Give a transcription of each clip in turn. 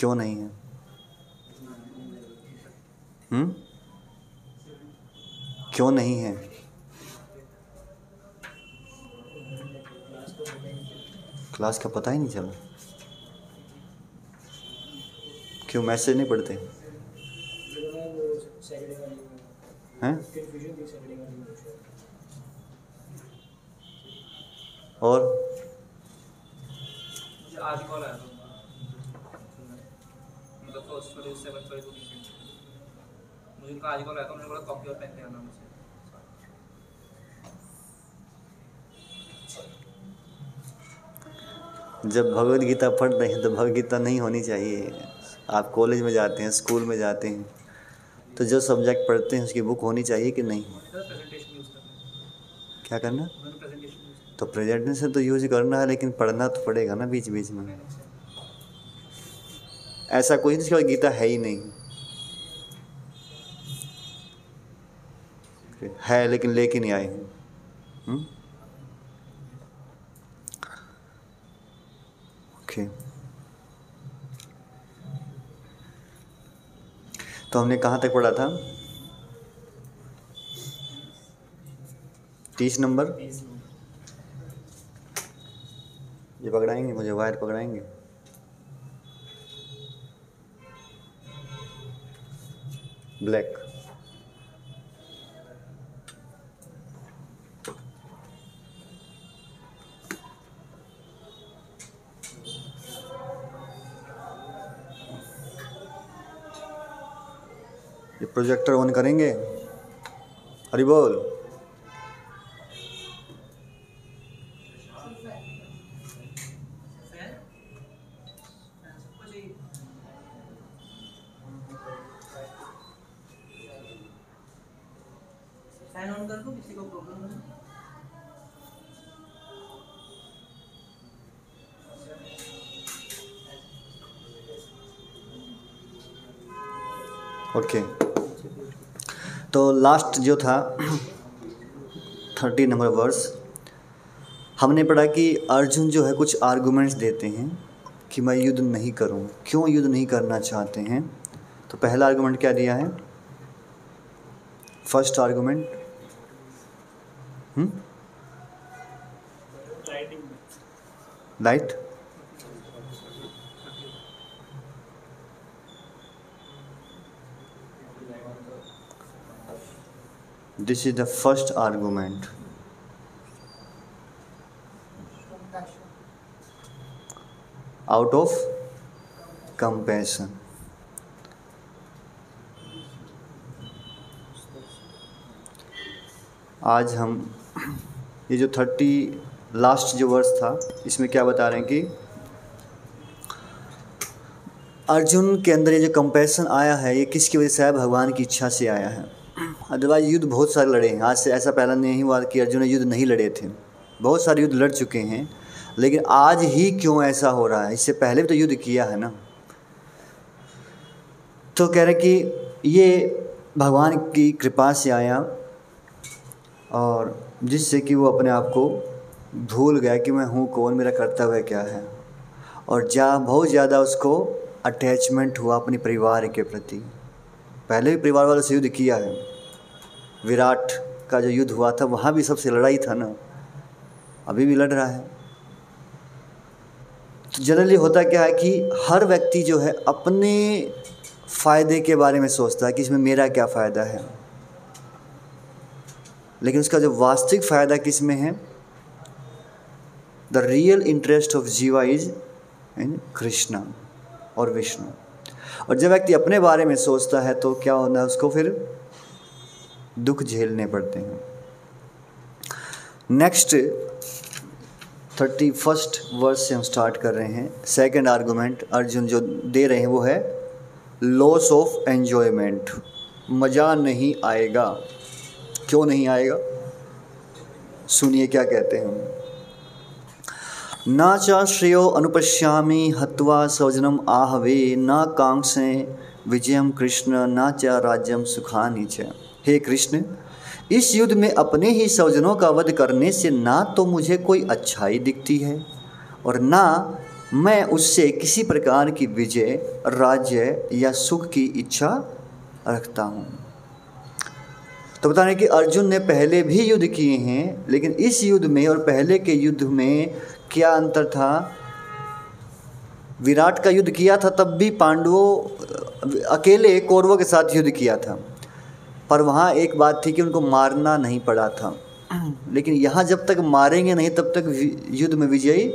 क्यों नहीं है? हम्म? क्यों नहीं है? क्लास का पता ही नहीं चला। क्यों मैसेज नहीं पढ़ते? हैं? और? आज कॉल आया था मतलब फ़र्स्ट वाले सेवन वाले मुझे उनका आज कॉल आया था उन्होंने बोला कॉपी और पेन ले आना मुझे। जब भगवत गीता पढ़ रहे हैं तो भगवत गीता नहीं होनी चाहिए। आप कॉलेज में जाते हैं स्कूल में जाते हैं तो जो सब्जेक्ट पढ़ते हैं उसकी बुक होनी चाहिए कि नहीं? करना क्या करना? तो प्रेजेंटेशन तो यूज़ करना है लेकिन पढ़ना तो पड़ेगा ना बीच बीच में ऐसा कोई जिसके पास गीता है ही नहीं। है लेकिन लेके नहीं आए। हैं हम्म? ओके तो हमने कहाँ तक पढ़ा था? तीस नंबर। ये पकड़ाएँगे मुझे वायर पकड़ाएँगे? ब्लैक ये प्रोजेक्टर ऑन करेंगे? हरी बोल। फ़ैन ऑन कर दो, किसी को प्रॉब्लम नहीं ओके तो लास्ट जो था थर्टी नंबर वर्स हमने पढ़ा कि अर्जुन जो है कुछ आर्गुमेंट्स देते हैं कि मैं युद्ध नहीं करूँ। क्यों युद्ध नहीं करना चाहते हैं? तो पहला आर्गुमेंट क्या दिया है? First argument light this is the first argument out of compassion आज हम ये जो थर्टी लास्ट जो वर्ष था, इसमें क्या बता रहे हैं कि अर्जुन के अंदर ये जो कंपैशन आया है, ये किसकी वजह से आया? भगवान की इच्छा से आया है। अदरवाइज़ युद्ध बहुत सारे लड़े हैं। आज से ऐसा पहला नहीं हुआ कि अर्जुन ने युद्ध नहीं लड़े थे। बहुत सारे युद्ध लड़ चुके हैं, लेकिन आज ही क्यों ऐसा हो रहा है? इससे पहले भी तो युद्ध किया है ना? तो कह रहे कि ये भगवान की कृपा से आया और जिससे कि वो अपने आप को भूल गया कि मैं हूँ कौन, मेरा कर्तव्य क्या है। और जा, बहुत ज़्यादा उसको अटैचमेंट हुआ अपने परिवार के प्रति। पहले भी परिवार वालों से युद्ध किया है। विराट का जो युद्ध हुआ था, वहाँ भी सबसे लड़ाई था ना। अभी भी लड़ रहा है। तो जनरली होता क्या है कि हर व्यक्ति जो है अपने फ़ायदे के बारे में सोचता है कि इसमें मेरा क्या फ़ायदा है। लेकिन उसका जो वास्तविक फ़ायदा किसमें है the real interest of jiva is in Krishna और विष्णु और जब व्यक्ति अपने बारे में सोचता है तो क्या होना है, उसको फिर दुख झेलने पड़ते हैं। नेक्स्ट थर्टी फ़र्स्ट वर्स से हम स्टार्ट कर रहे हैं। सेकंड आर्गुमेंट अर्जुन जो दे रहे हैं वो है लॉस ऑफ़ एन्जॉयमेंट मज़ा नहीं आएगा। क्यों नहीं आएगा? सुनिए क्या कहते हैं न च श्रेयो अनुपश्यामि, हत्वा सौजनम आहवे, न कांक्षे विजयम कृष्ण, न च राज्यम सुखानि च। हे कृष्ण, इस युद्ध में अपने ही स्वजनों का वध करने से ना तो मुझे कोई अच्छाई दिखती है, और ना मैं उससे किसी प्रकार की विजय, राज्य या सुख की इच्छा रखता हूँ। तो बता रहे कि अर्जुन ने पहले भी युद्ध किए हैं, लेकिन इस युद्ध में और पहले के युद्ध में क्या अंतर था? विराट का युद्ध किया था तब भी पांडवों अकेले कौरवों के साथ युद्ध किया था। पर वहाँ एक बात थी कि उनको मारना नहीं पड़ा था। लेकिन यहाँ जब तक मारेंगे नहीं तब तक युद्ध में विजयी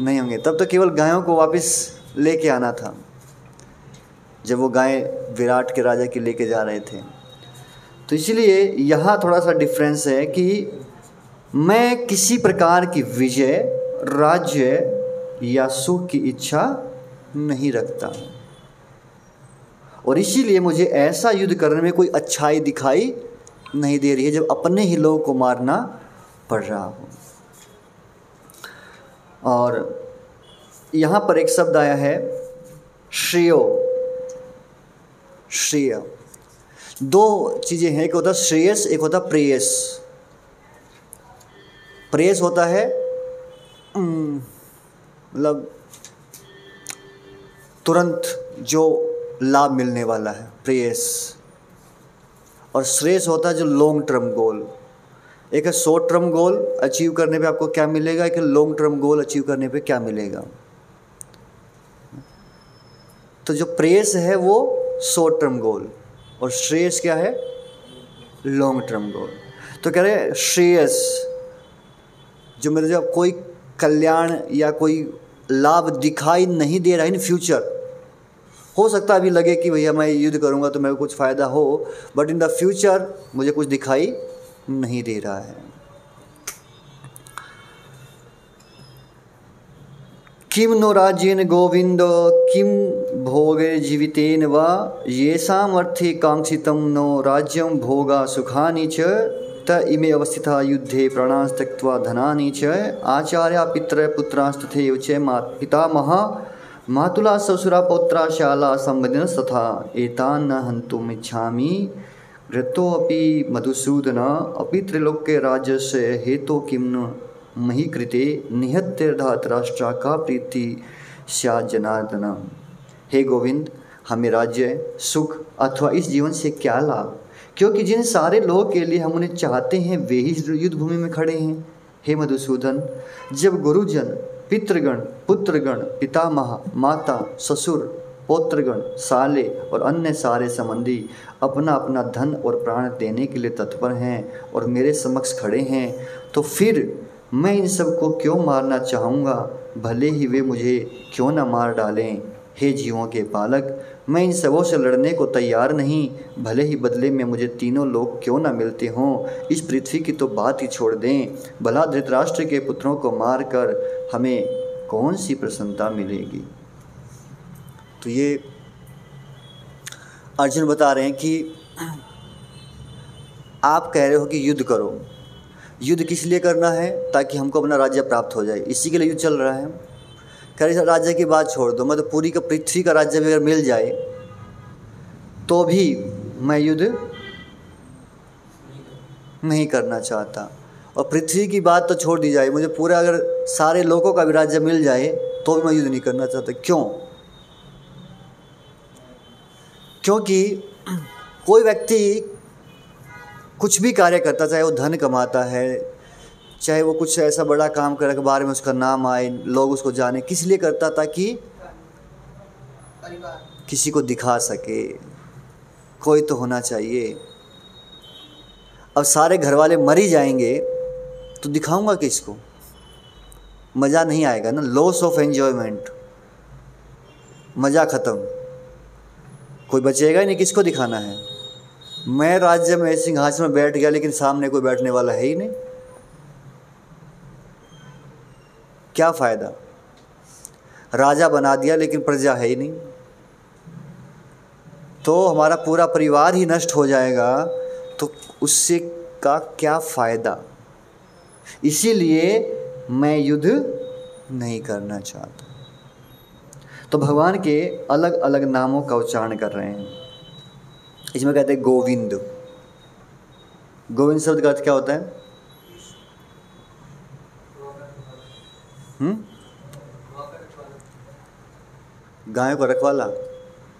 नहीं होंगे। तब तक केवल गायों को वापस लेके आना था जब वो गाय विराट के राजा की लेके जा रहे थे। तो इसलिए यहाँ थोड़ा सा डिफरेंस है कि मैं किसी प्रकार की विजय राज्य या सुख की इच्छा नहीं रखता। और इसीलिए मुझे ऐसा युद्ध करने में कोई अच्छाई दिखाई नहीं दे रही है, जब अपने ही लोगों को मारना पड़ रहा हो। और यहाँ पर एक शब्द आया है, श्रेयो। श्रेय। दो चीज़ें हैं, एक होता श्रेयस, एक होता प्रेयस। प्रेयस होता है मतलब तुरंत जो लाभ मिलने वाला है, प्रेयस। और श्रेयस होता है जो लॉन्ग टर्म गोल एक है शॉर्ट टर्म गोल अचीव करने पे आपको क्या मिलेगा, एक लॉन्ग टर्म गोल अचीव करने पे क्या मिलेगा। तो जो प्रेयस है वो शॉर्ट टर्म गोल और श्रेयस क्या है? लॉन्ग टर्म गोल तो कह रहे हैं, श्रेयस, जो मेरे जब कोई कल्याण या कोई लाभ दिखाई नहीं दे रहा इन फ्यूचर हो सकता है अभी लगे कि भैया मैं युद्ध करूँगा तो मेरे को कुछ फ़ायदा हो बट इन द फ्यूचर मुझे कुछ दिखाई नहीं दे रहा है। किम नो राज्यन गोविंद, किम भोगे जीवितेन व, येषामर्थे कांक्षितं नो राज्यं भोगा सुखानि च। त इमे अवस्थिता युद्धे प्राणान् त्यक्त्वा धनानि च आचार्या पितृ पुत्रास्तथैव च पितामह मातुला ससुरा पौत्रा शाला संबंधिन तथा एतान् न हन्तुमिच्छामि घृतोऽपि मधुसूदन, अपि त्रैलोक्य राज्यस्य हेतो किं न मही कृते निहत्यर्धातराष्ट्रा का प्रीति स्या जनार्दन हे गोविंद हमें राज्य, सुख अथवा इस जीवन से क्या लाभ? क्योंकि जिन सारे लोगों के लिए हम उन्हें चाहते हैं, वे ही युद्ध भूमि में खड़े हैं। हे मधुसूदन, जब गुरुजन, पितृगण, पुत्रगण, पितामह, माता, ससुर, पौत्रगण, साले और अन्य सारे संबंधी अपना अपना धन और प्राण देने के लिए तत्पर हैं और मेरे समक्ष खड़े हैं तो फिर मैं इन सबको क्यों मारना चाहूँगा? भले ही वे मुझे क्यों न मार डालें। हे जीवों के पालक मैं इन सबों से लड़ने को तैयार नहीं। भले ही बदले में मुझे तीनों लोग क्यों ना मिलते हों? इस पृथ्वी की तो बात ही छोड़ दें। भला धृतराष्ट्र के पुत्रों को मार कर हमें कौन सी प्रसन्नता मिलेगी? तो ये अर्जुन बता रहे हैं कि आप कह रहे हो कि युद्ध करो। युद्ध किस लिए करना है? ताकि हमको अपना राज्य प्राप्त हो जाए। इसी के लिए युद्ध चल रहा है। रहे राज्य की बात छोड़ दो मतलब पूरी का, पृथ्वी का राज्य भी अगर मिल जाए तो भी मैं युद्ध नहीं करना चाहता। और पृथ्वी की बात तो छोड़ दी जाए, मुझे पूरा अगर सारे लोगों का भी राज्य मिल जाए तो भी मैं युद्ध नहीं करना चाहता। क्यों? क्योंकि कोई व्यक्ति कुछ भी कार्य करता, चाहे वो धन कमाता है चाहे वो कुछ ऐसा बड़ा काम करे अखबार में उसका नाम आए, लोग उसको जाने, किस लिए करता था कि किसी को दिखा सके? कोई तो होना चाहिए। अब सारे घर वाले मर ही जाएँगे तो दिखाऊँगा किसको? मज़ा नहीं आएगा ना? लॉस ऑफ़ एन्जॉयमेंट मज़ा ख़त्म। कोई बचेगा ही नहीं, किसको दिखाना है? मैं राज्य में सिंहासन में बैठ गया, लेकिन सामने कोई बैठने वाला है ही नहीं। क्या फ़ायदा? राजा बना दिया, लेकिन प्रजा है ही नहीं। तो हमारा पूरा परिवार ही नष्ट हो जाएगा तो उससे का क्या फ़ायदा? इसीलिए मैं युद्ध नहीं करना चाहता। तो भगवान के अलग अलग नामों का उच्चारण कर रहे हैं। इसमें कहते हैं गोविंद। गोविंद शब्द का अर्थ क्या होता है? गायों का रखवाला।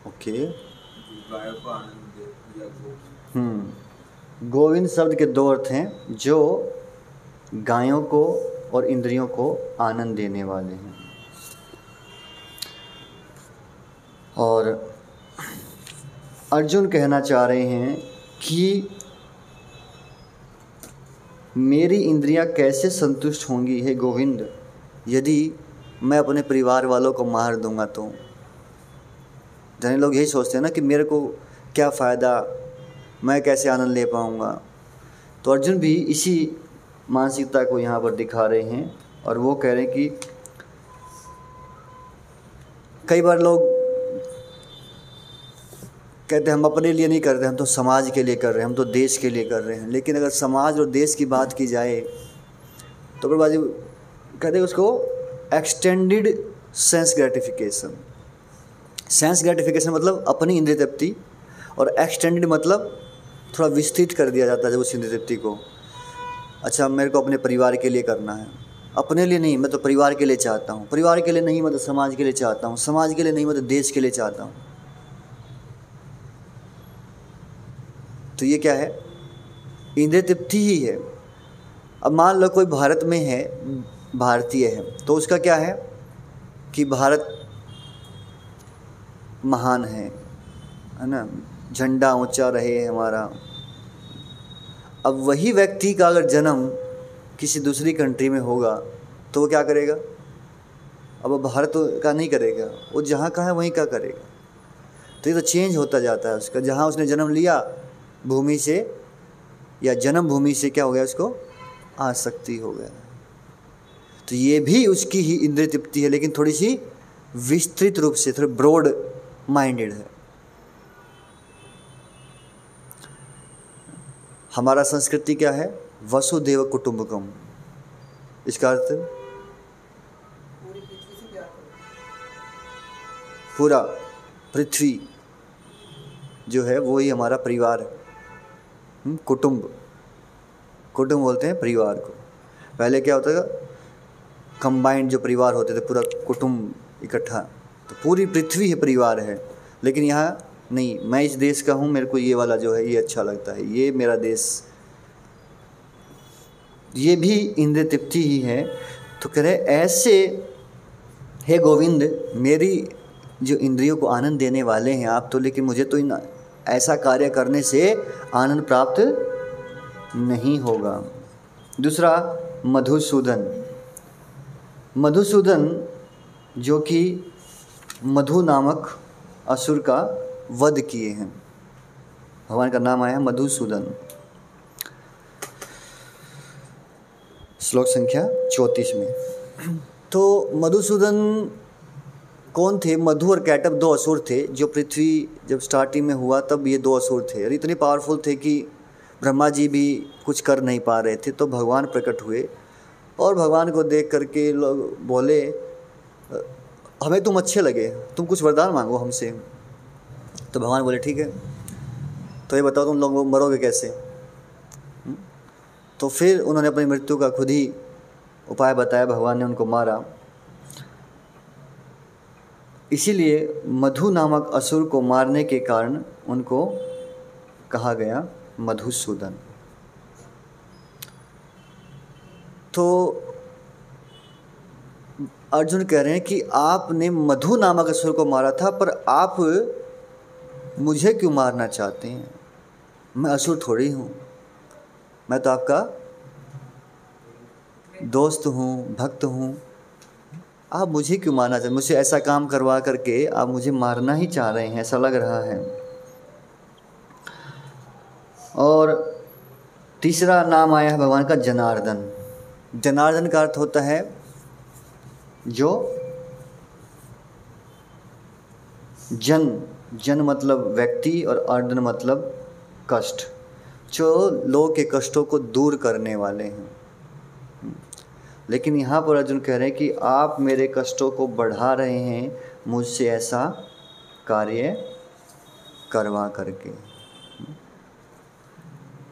ओके। हम्म गोविंद शब्द के दो अर्थ हैं, जो गायों को और इंद्रियों को आनंद देने वाले हैं। और अर्जुन कहना चाह रहे हैं कि मेरी इंद्रियाँ कैसे संतुष्ट होंगी, हे गोविंद? यदि मैं अपने परिवार वालों को मार दूँगा तो? जने लोग यही सोचते हैं ना कि मेरे को क्या फ़ायदा? मैं कैसे आनंद ले पाऊँगा? तो अर्जुन भी इसी मानसिकता को यहाँ पर दिखा रहे हैं और वो कह रहे हैं कि कई बार लोग कहते हैं, हम अपने लिए नहीं कर रहे, हम तो समाज के लिए कर रहे हैं, हम तो देश के लिए कर रहे हैं। लेकिन अगर समाज और देश की बात की जाए तो प्रभा जी कहते हैं उसको extended sense gratification sense gratification मतलब अपनी इंद्रिय तृप्ति और एक्सटेंडेड मतलब थोड़ा विस्तृत कर दिया जाता है उस इंद्रिय तृप्ति को। अच्छा मेरे को अपने परिवार के लिए करना है। अपने लिए नहीं, मैं तो परिवार के लिए चाहता हूँ। परिवार के लिए नहीं, मैं तो समाज के लिए चाहता हूँ। समाज के लिए नहीं, मैं तो देश के लिए चाहता हूँ। तो ये क्या है? इंद्रिय तृप्ति ही है। अब मान लो कोई भारत में है भारतीय है। तो उसका क्या है कि भारत महान है है ना? झंडा ऊँचा रहे हमारा। अब वही व्यक्ति का अगर जन्म किसी दूसरी कंट्री में होगा तो वो क्या करेगा? अब वो भारत का नहीं करेगा, वो जहाँ का है वहीं का करेगा। तो ये तो चेंज होता जाता है उसका। जहाँ उसने जन्म लिया, भूमि से, या जन्म भूमि से क्या हो गया उसको? आसक्ति हो गया। तो ये भी उसकी ही इंद्रिय तृप्ति है लेकिन थोड़ी सी विस्तृत रूप से थोड़ी ब्रॉड माइंडेड है। हमारा संस्कृति क्या है? वसुदेव कुटुंबकम इसका अर्थ? पूरी पृथ्वी जो है वो ही हमारा परिवार है। हम्म, कुटुंब। कुटुंब बोलते हैं परिवार को। पहले क्या होता था? कंबाइंड जो परिवार होते थे, पूरा कुटुंब इकट्ठा। तो पूरी पृथ्वी है, परिवार है। लेकिन यहाँ नहीं, मैं इस देश का हूँ, मेरे को ये वाला जो है, ये अच्छा लगता है। ये मेरा देश, ये भी इंद्र तृप्ति ही है। तो कह रहे, ऐसे, हे गोविंद, मेरी जो इंद्रियों को आनंद देने वाले हैं आप तो लेकिन मुझे तो इन ऐसा कार्य करने से आनंद प्राप्त नहीं होगा। दूसरा, मधुसूदन। मधुसूदन, जो कि मधु नामक असुर का वध किए हैं। भगवान का नाम आया मधुसूदन। श्लोक संख्या चौंतीस में। तो मधुसूदन कौन थे? मधु और कैटअप दो असुर थे, जो पृथ्वी जब स्टार्टिंग में हुआ, तब ये दो असुर थे। और इतने पावरफुल थे कि ब्रह्मा जी भी कुछ कर नहीं पा रहे थे तो भगवान प्रकट हुए। और भगवान को देख करके लोग बोले, हमें तुम अच्छे लगे, तुम कुछ वरदान मांगो हमसे। तो भगवान बोले, ठीक है तो ये बताओ तुम लोग मरोगे कैसे? हम्म? तो फिर उन्होंने अपनी मृत्यु का खुद ही उपाय बताया, भगवान ने उनको मारा। इसीलिए मधु नामक असुर को मारने के कारण उनको कहा गया मधुसूदन। तो अर्जुन कह रहे हैं कि आपने मधु नामक असुर को मारा था, पर आप मुझे क्यों मारना चाहते हैं? मैं असुर थोड़ी हूँ। मैं तो आपका दोस्त हूँ, भक्त हूँ। आप मुझे क्यों मारना चाहते मुझसे ऐसा काम करवा करके आप मुझे मारना ही चाह रहे हैं, ऐसा लग रहा है। और तीसरा नाम आया है भगवान का जनार्दन। जनार्दन का अर्थ होता है जो जन जन मतलब व्यक्ति और अर्दन मतलब कष्ट। जो लोग के कष्टों को दूर करने वाले हैं। लेकिन यहाँ पर अर्जुन कह रहे हैं कि आप मेरे कष्टों को बढ़ा रहे हैं, मुझसे ऐसा कार्य करवा करके।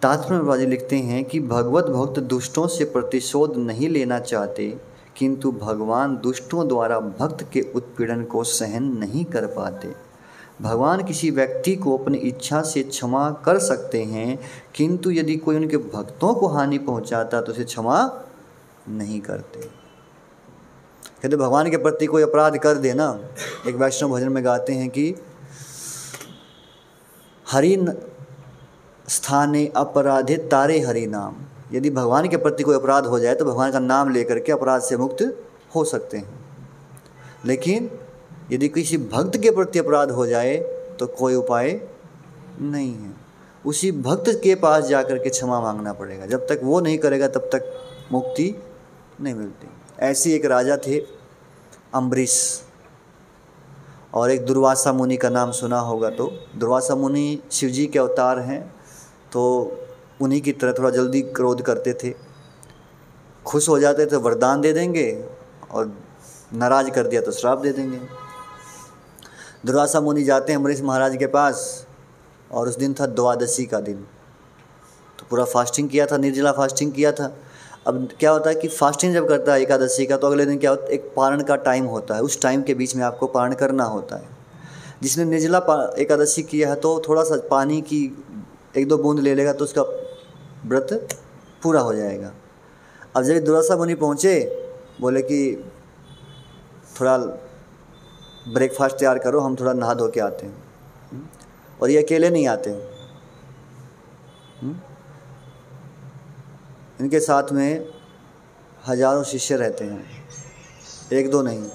तात्पर्य लिखते हैं कि भगवत भक्त दुष्टों से प्रतिशोध नहीं लेना चाहते, किंतु भगवान दुष्टों द्वारा भक्त के उत्पीड़न को सहन नहीं कर पाते। भगवान किसी व्यक्ति को अपनी इच्छा से क्षमा कर सकते हैं, किंतु यदि कोई उनके भक्तों को हानि पहुंचाता तो उसे क्षमा नहीं करते। कहते, भगवान के प्रति कोई अपराध कर देना। एक वैष्णव भजन में गाते हैं कि, हरि स्थाने अपराधे तारे हरि नाम। यदि भगवान के प्रति कोई अपराध हो जाए तो भगवान का नाम लेकर के अपराध से मुक्त हो सकते हैं। लेकिन यदि किसी भक्त के प्रति अपराध हो जाए तो कोई उपाय नहीं है। उसी भक्त के पास जाकर के क्षमा मांगना पड़ेगा। जब तक वो नहीं करेगा, तब तक मुक्ति नहीं मिलती। ऐसे एक राजा थे, अम्बरीश। और एक दुर्वासा मुनि का नाम सुना होगा तो दुर्वासा मुनि शिव जी के अवतार हैं। तो उन्हीं की तरह थोड़ा जल्दी क्रोध करते थे। खुश हो जाते तो वरदान दे देंगे और नाराज़ कर दिया तो श्राप दे देंगे। दुर्वासा मुनि जाते हैं अमरीश महाराज के पास और उस दिन था द्वादशी का दिन। तो पूरा फास्टिंग किया था, निर्जला फास्टिंग किया था। अब क्या होता है कि फास्टिंग जब करता है एकादशी का तो अगले दिन क्या होता है, एक पारण का टाइम होता है। उस टाइम के बीच में आपको पारण करना होता है। जिसने निर्जला एकादशी किया है तो थोड़ा सा पानी की एक दो बूंद ले लेगा तो उसका व्रत पूरा हो जाएगा अब जब दुरासा मुनि पहुँचे, बोले कि थोड़ा ब्रेकफास्ट तैयार करो, हम थोड़ा नहा धो के आते हैं? और ये अकेले नहीं आते? इनके साथ में हज़ारों शिष्य रहते हैं एक दो नहीं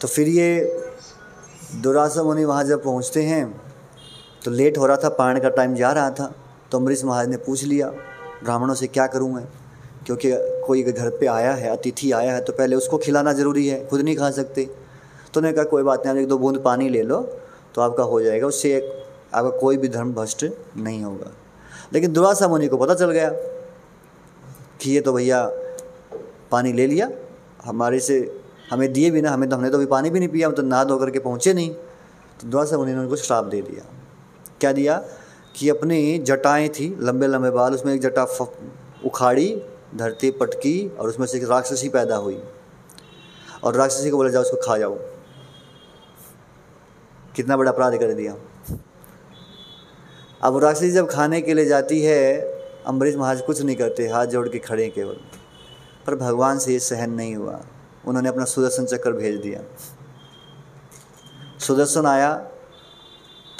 तो फिर ये दुरासा मुनि वहाँ जब पहुँचते हैं तो लेट हो रहा था पारण का टाइम जा रहा था तो अमरीश महाराज ने पूछ लिया, ब्राह्मणों से क्या करूँ मैं? क्योंकि कोई घर पे आया है, अतिथि आया है तो पहले उसको खिलाना ज़रूरी है, खुद नहीं खा सकते। तो उन्होंने कहा, कोई बात नहीं आप एक दो बूंद पानी ले लो तो आपका हो जाएगा, उससे एक, आपका कोई भी धर्म भ्रष्ट नहीं होगा। लेकिन दुरासा मुनि को पता चल गया कि ये तो भैया पानी ले लिया, हमारे से हमें दिए भी ना हमें तो हमने तो अभी पानी भी नहीं पिया, हम तो नहा धो करके पहुँचे नहीं। तो दुरासा मुनि ने उनको श्राप दे दिया। क्या दिया कि अपनी जटाएँ थी, लंबे लंबे बाल, उसमें एक जटा उखाड़ी, धरती पटकी और उसमें से एक राक्षसी पैदा हुई। और राक्षसी को बोला, जाओ उसको खा जाओ। कितना बड़ा अपराध कर दिया। अब राक्षसी जब खाने के लिए जाती है, अम्बरीश महाराज कुछ नहीं करते, हाथ जोड़ के खड़े केवल। पर भगवान से ये सहन नहीं हुआ। उन्होंने अपना सुदर्शन चक्कर भेज दिया। सुदर्शन आया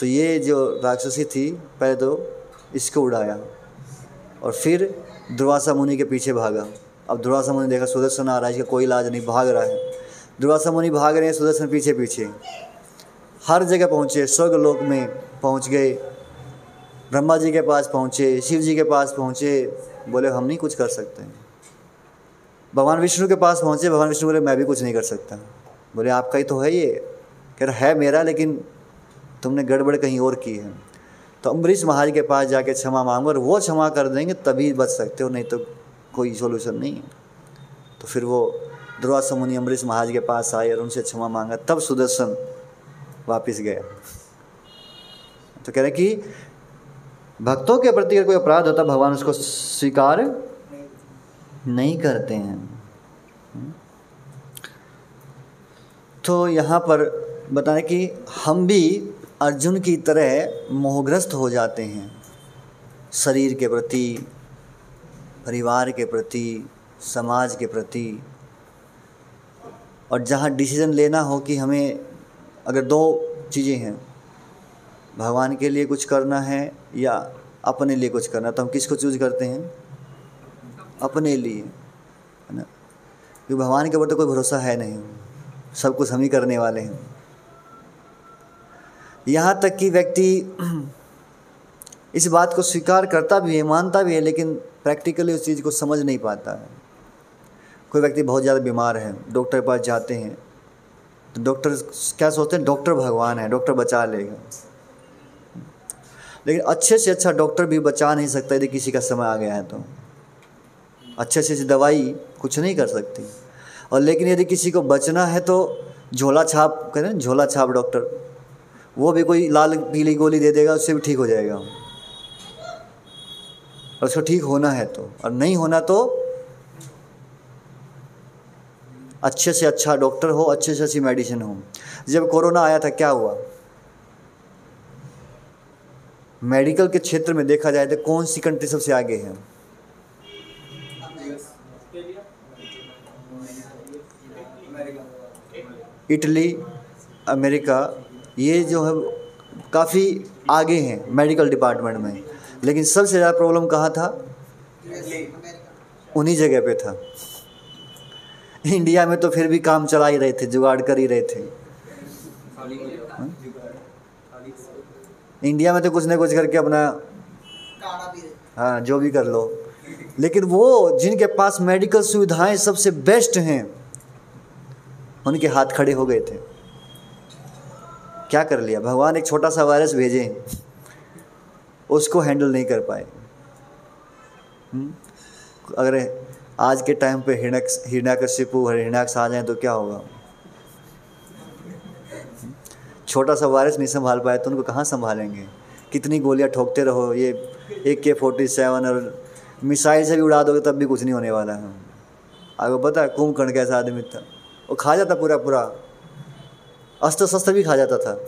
तो ये जो राक्षसी थी पहले तो इसको उड़ाया और फिर दुर्वासा मुनि के पीछे भागा। अब दुर्वासा मुनि देखा, सुदर्शन आ रहा है इसका कोई इलाज नहीं, भाग रहा है। दुर्वासा मुनि भाग रहे हैं, सुदर्शन पीछे पीछे। हर जगह पहुँचे, स्वर्ग लोक में पहुँच गए। ब्रह्मा जी के पास पहुँचे, शिव जी के पास पहुँचे। बोले, हम नहीं कुछ कर सकते भगवान विष्णु के पास पहुँचे, भगवान विष्णु बोले, मैं भी कुछ नहीं कर सकता। बोले, आपका ही तो है ये। कह रहा, है मेरा, लेकिन तुमने गड़बड़ कहीं और की है। तो अम्बरीश महाराज के पास जाके क्षमा मांगो और वो क्षमा कर देंगे, तभी बच सकते हो, नहीं तो कोई सोल्यूशन नहीं है। तो फिर वो दुर्वासा मुनि अम्बरीश महाराज के पास आए और उनसे क्षमा मांगा। तब सुदर्शन वापस गया। तो कह रहे कि भक्तों के प्रति अगर कोई अपराध होता, भगवान उसको स्वीकार नहीं करते हैं। तो यहाँ पर बताएँ कि हम भी अर्जुन की तरह मोहग्रस्त हो जाते हैं। शरीर के प्रति, परिवार के प्रति, समाज के प्रति। और जहाँ डिसीज़न लेना हो कि हमें अगर दो चीज़ें हैं, भगवान के लिए कुछ करना है या अपने लिए कुछ करना तो हम किसको चूज़ करते हैं? अपने लिए, है ना? क्योंकि भगवान के ऊपर तो कोई भरोसा है नहीं। सब कुछ हम ही करने वाले हैं। यहाँ तक कि व्यक्ति इस बात को स्वीकार करता भी है, मानता भी है, लेकिन प्रैक्टिकली उस चीज़ को समझ नहीं पाता है। कोई व्यक्ति बहुत ज़्यादा बीमार है, डॉक्टर के पास जाते हैं तो डॉक्टर क्या सोचते हैं? डॉक्टर भगवान है, डॉक्टर बचा लेगा। लेकिन अच्छे से अच्छा डॉक्टर भी बचा नहीं सकता यदि किसी का समय आ गया है तो। अच्छे से अच्छी दवाई कुछ नहीं कर सकती। और लेकिन यदि किसी को बचना है तो झोला छाप हैं झोला छाप डॉक्टर वो भी कोई लाल पीली गोली दे देगा, उससे भी ठीक हो जाएगा। और उसको ठीक होना है तो। और नहीं होना तो अच्छे से अच्छा डॉक्टर हो, अच्छे से अच्छी मेडिसिन हो। जब कोरोना आया था, क्या हुआ? मेडिकल के क्षेत्र में देखा जाए तो कौन सी कंट्री सबसे आगे है? इटली, अमेरिका ये जो है काफ़ी आगे हैं मेडिकल डिपार्टमेंट में। लेकिन सबसे ज़्यादा प्रॉब्लम कहाँ था? उन्हीं जगह पे था। इंडिया में तो फिर भी काम चला ही रहे थे, जुगाड़ कर ही रहे थे। इंडिया में तो कुछ ना कुछ करके अपना हाँ जो भी कर लो। लेकिन वो जिनके पास मेडिकल सुविधाएँ सबसे बेस्ट हैं, उनके हाथ खड़े हो गए थे। क्या कर लिया? भगवान एक छोटा सा वायरस भेजे। उसको हैंडल नहीं कर पाए। हम्म? अगर आज के टाइम पे हिरण्यक हिरण्यकशिपु हिरण्याक्ष आ जाए तो क्या होगा? छोटा सा वायरस नहीं संभाल पाए तो उनको कहाँ संभालेंगे? कितनी गोलियाँ ठोकते रहो, ये ए के फोर्टी सेवन और मिसाइल से भी उड़ा दोगे तब भी कुछ नहीं होने वाला। है आपको पता है कुंभकर्ण कैसा आदमी था, वो खा जाता पूरा पूरा अस्त्र शस्त्र भी खा जाता था।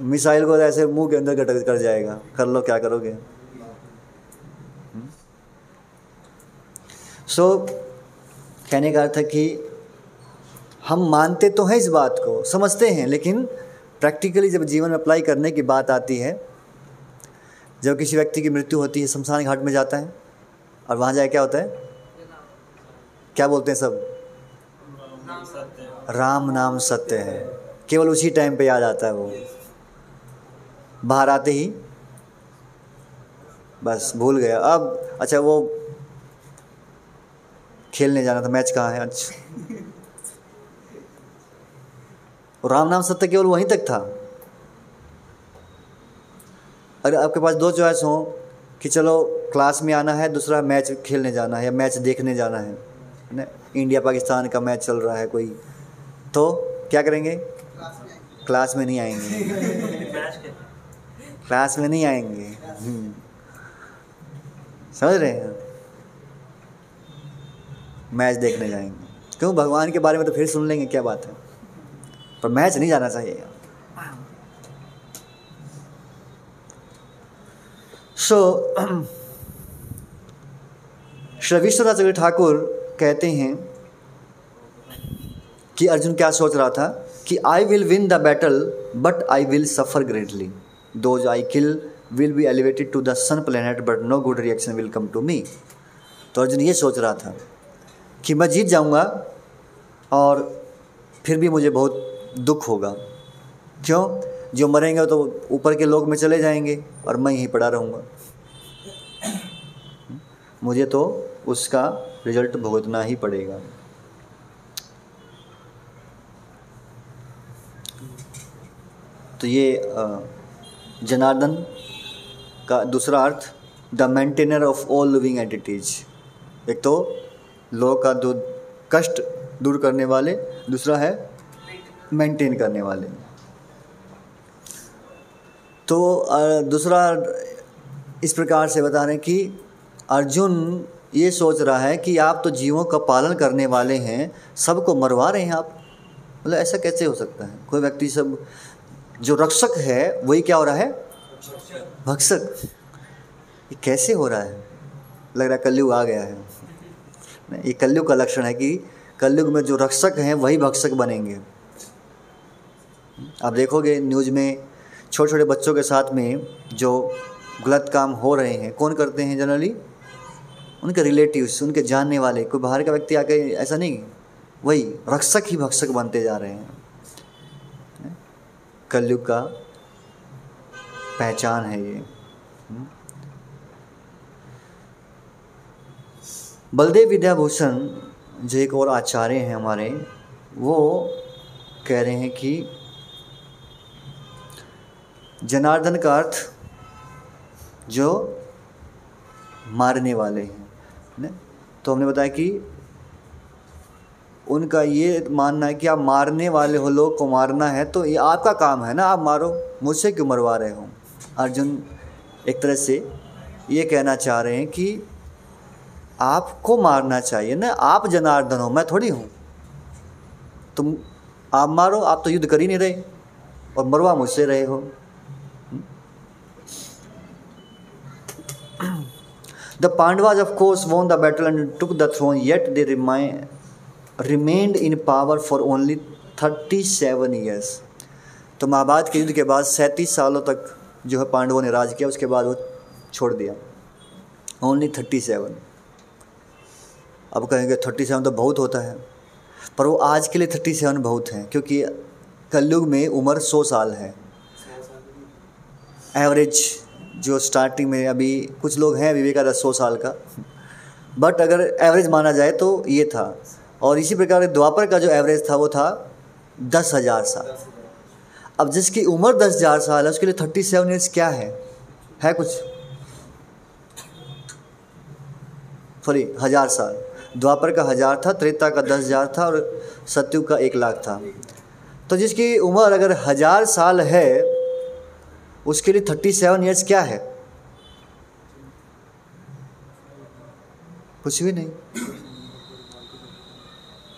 मिसाइल को ऐसे मुँह के अंदर गटक कर जाएगा। कर लो, क्या करोगे? सो कहने का अर्थ है कि हम मानते तो हैं इस बात को, समझते हैं, लेकिन प्रैक्टिकली जब जीवन में अप्लाई करने की बात आती है, जब किसी व्यक्ति की मृत्यु होती है, शमशान घाट में जाता है, और वहाँ जाए क्या होता है? क्या बोलते हैं सब? राम नाम सत्य है। केवल उसी टाइम पे याद आता है वो। बाहर आते ही। बस, भूल गया। अब अच्छा वो खेलने जाना था। मैच कहाँ है? अच्छा। राम नाम सत्य केवल वहीं तक था। अगर आपके पास दो चॉइस हो कि चलो क्लास में आना है, दूसरा मैच खेलने जाना है या मैच देखने जाना है। ना? इंडिया पाकिस्तान का मैच चल रहा है, कोई तो क्या करेंगे? क्लास में नहीं आएँगे। क्लास में नहीं आएँगे। हम्म। समझ रहे हैं? मैच देखने जाएँगे। क्यों? भगवान के बारे में तो फिर सुन लेंगे क्या बात है। पर मैच नहीं जाना चाहिए। सो so, श्री विश्वनाथ ठाकुर कहते हैं कि अर्जुन क्या सोच रहा था कि I will win the battle but I will suffer greatly those I kill will be elevated to the sun planet but no good reaction will come to me तो अर्जुन ये सोच रहा था कि मैं जीत जाऊँगा और फिर भी मुझे बहुत दुख होगा। क्यों? जो मरेंगे तो ऊपर के लोग में चले जाएँगे और मैं यहीं पड़ा रहूँगा। मुझे तो उसका रिज़ल्ट भुगतना ही पड़ेगा। तो ये जनार्दन का दूसरा अर्थ, the maintainer of all living entities. एक तो लोगों का दो, कष्ट दूर करने वाले, दूसरा है, मेंटेन करने वाले। तो दूसरा इस प्रकार से बता रहे हैं कि अर्जुन ये सोच रहा है कि आप तो जीवों का पालन करने वाले हैं, सबको मरवा रहे हैं आप। मतलब ऐसा कैसे हो सकता है? कोई व्यक्ति सब जो रक्षक है, वही क्या हो रहा है? भक्षक। ये कैसे हो रहा है? लग रहा है कलयुग आ गया है। ये कलयुग का लक्षण है कि कलयुग में जो रक्षक हैं, वही भक्षक बनेंगे। आप देखोगे न्यूज़ में छोटे छोटे बच्चों के साथ में जो गलत काम हो रहे हैं, कौन करते हैं जनरली? उनके रिलेटिव्स, उनके जानने वाले, कोई बाहर का व्यक्ति आके, ऐसा नहीं। वही रक्षक ही भक्षक बनते जा रहे हैं। कलयुग का पहचान है ये। बलदेव विद्याभूषण जो एक और आचार्य हैं हमारे, वो कह रहे हैं कि जनार्दन का अर्थ जो मारने वाले हैं ने? तो हमने बताया कि उनका ये मानना है कि आप मारने वाले हो लोग को मारना है तो ये आपका काम है ना आप मारो मुझसे क्यों मरवा रहे हो? अर्जुन एक तरह से ये कहना चाह रहे हैं कि आपको मारना चाहिए ना आप जनार्दन हो मैं थोड़ी हूँ। तुम आप मारो आप तो युद्ध कर ही नहीं रहे और मरवा मुझसे रहे हो। The Pandavas, of course, won the battle and took the throne, yet they remain, remained in power for only 37 years. तो महाभारत के युद्ध के बाद सैंतीस सालों तक जो है पांडवों ने राज किया, उसके बाद वो छोड़ दिया। ओनली थर्टी सेवन अब कहेंगे थर्टी सेवन तो बहुत होता है, पर वो आज के लिए थर्टी सेवन बहुत है, क्योंकि कलयुग में उम्र सौ साल है। एवरेज जो स्टार्टिंग में अभी कुछ लोग हैं विवेकानंद सौ साल का। बट अगर एवरेज माना जाए तो ये था। और इसी प्रकार द्वापर का जो एवरेज था वो था दस हज़ार साल। अब जिसकी उम्र दस हज़ार साल है, उसके लिए थर्टी सेवन ईयर्स क्या है? है कुछ? सॉरी हज़ार साल। द्वापर का हज़ार था, त्रेता का दस हज़ार था और सत्युग का एक लाख था। तो जिसकी उम्र अगर हज़ार साल है, उसके लिए थर्टी सेवन ईयर्स क्या है? कुछ भी नहीं।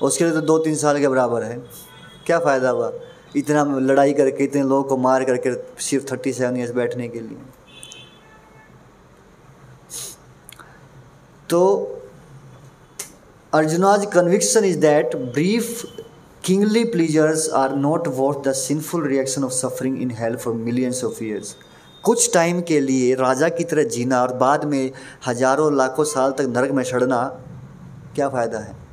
उसके लिए तो दो तीन साल के बराबर है। क्या फ़ायदा हुआ? इतना लड़ाई करके, इतने लोगों को मार करके सिर्फ़ थर्टी सेवन ईयर्स बैठने के लिए। तो Arjuna's conviction is that brief kingly pleasures are not what the sinful reaction of suffering in hell for millions of years कुछ टाइम के लिए राजा की तरह जीना और बाद में हज़ारों, लाखों साल तक नरक में सड़ना क्या फ़ायदा है?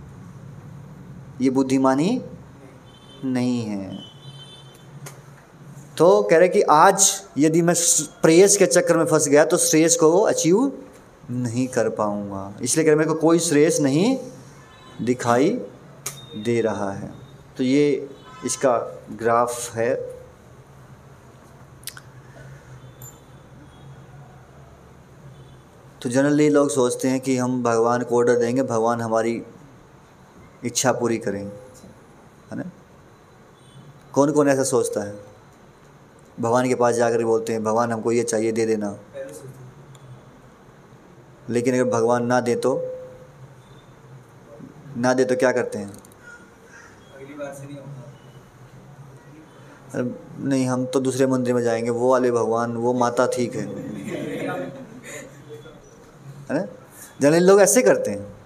ये बुद्धिमानी नहीं है। तो कह रहे कि आज यदि मैं प्रेयस के चक्कर में फंस गया तो श्रेयस को अचीव नहीं कर पाऊँगा। इसलिए कह रहे, मेरे को कोई श्रेयस नहीं दिखाई दे रहा है। तो ये इसका ग्राफ है। तो जनरली लोग सोचते हैं कि हम भगवान को ऑर्डर देंगे, भगवान हमारी इच्छा पूरी करें है ना? कौन कौन ऐसा सोचता है? भगवान के पास जाकर बोलते हैं भगवान हमको ये चाहिए दे देना। लेकिन अगर भगवान ना दे तो? ना दे तो क्या करते हैं? नहीं अरे नहीं हम तो दूसरे मंदिर में जाएँगे। वो वाले भगवान वो माता ठीक है। है ना? जनरली लोग ऐसे करते हैं।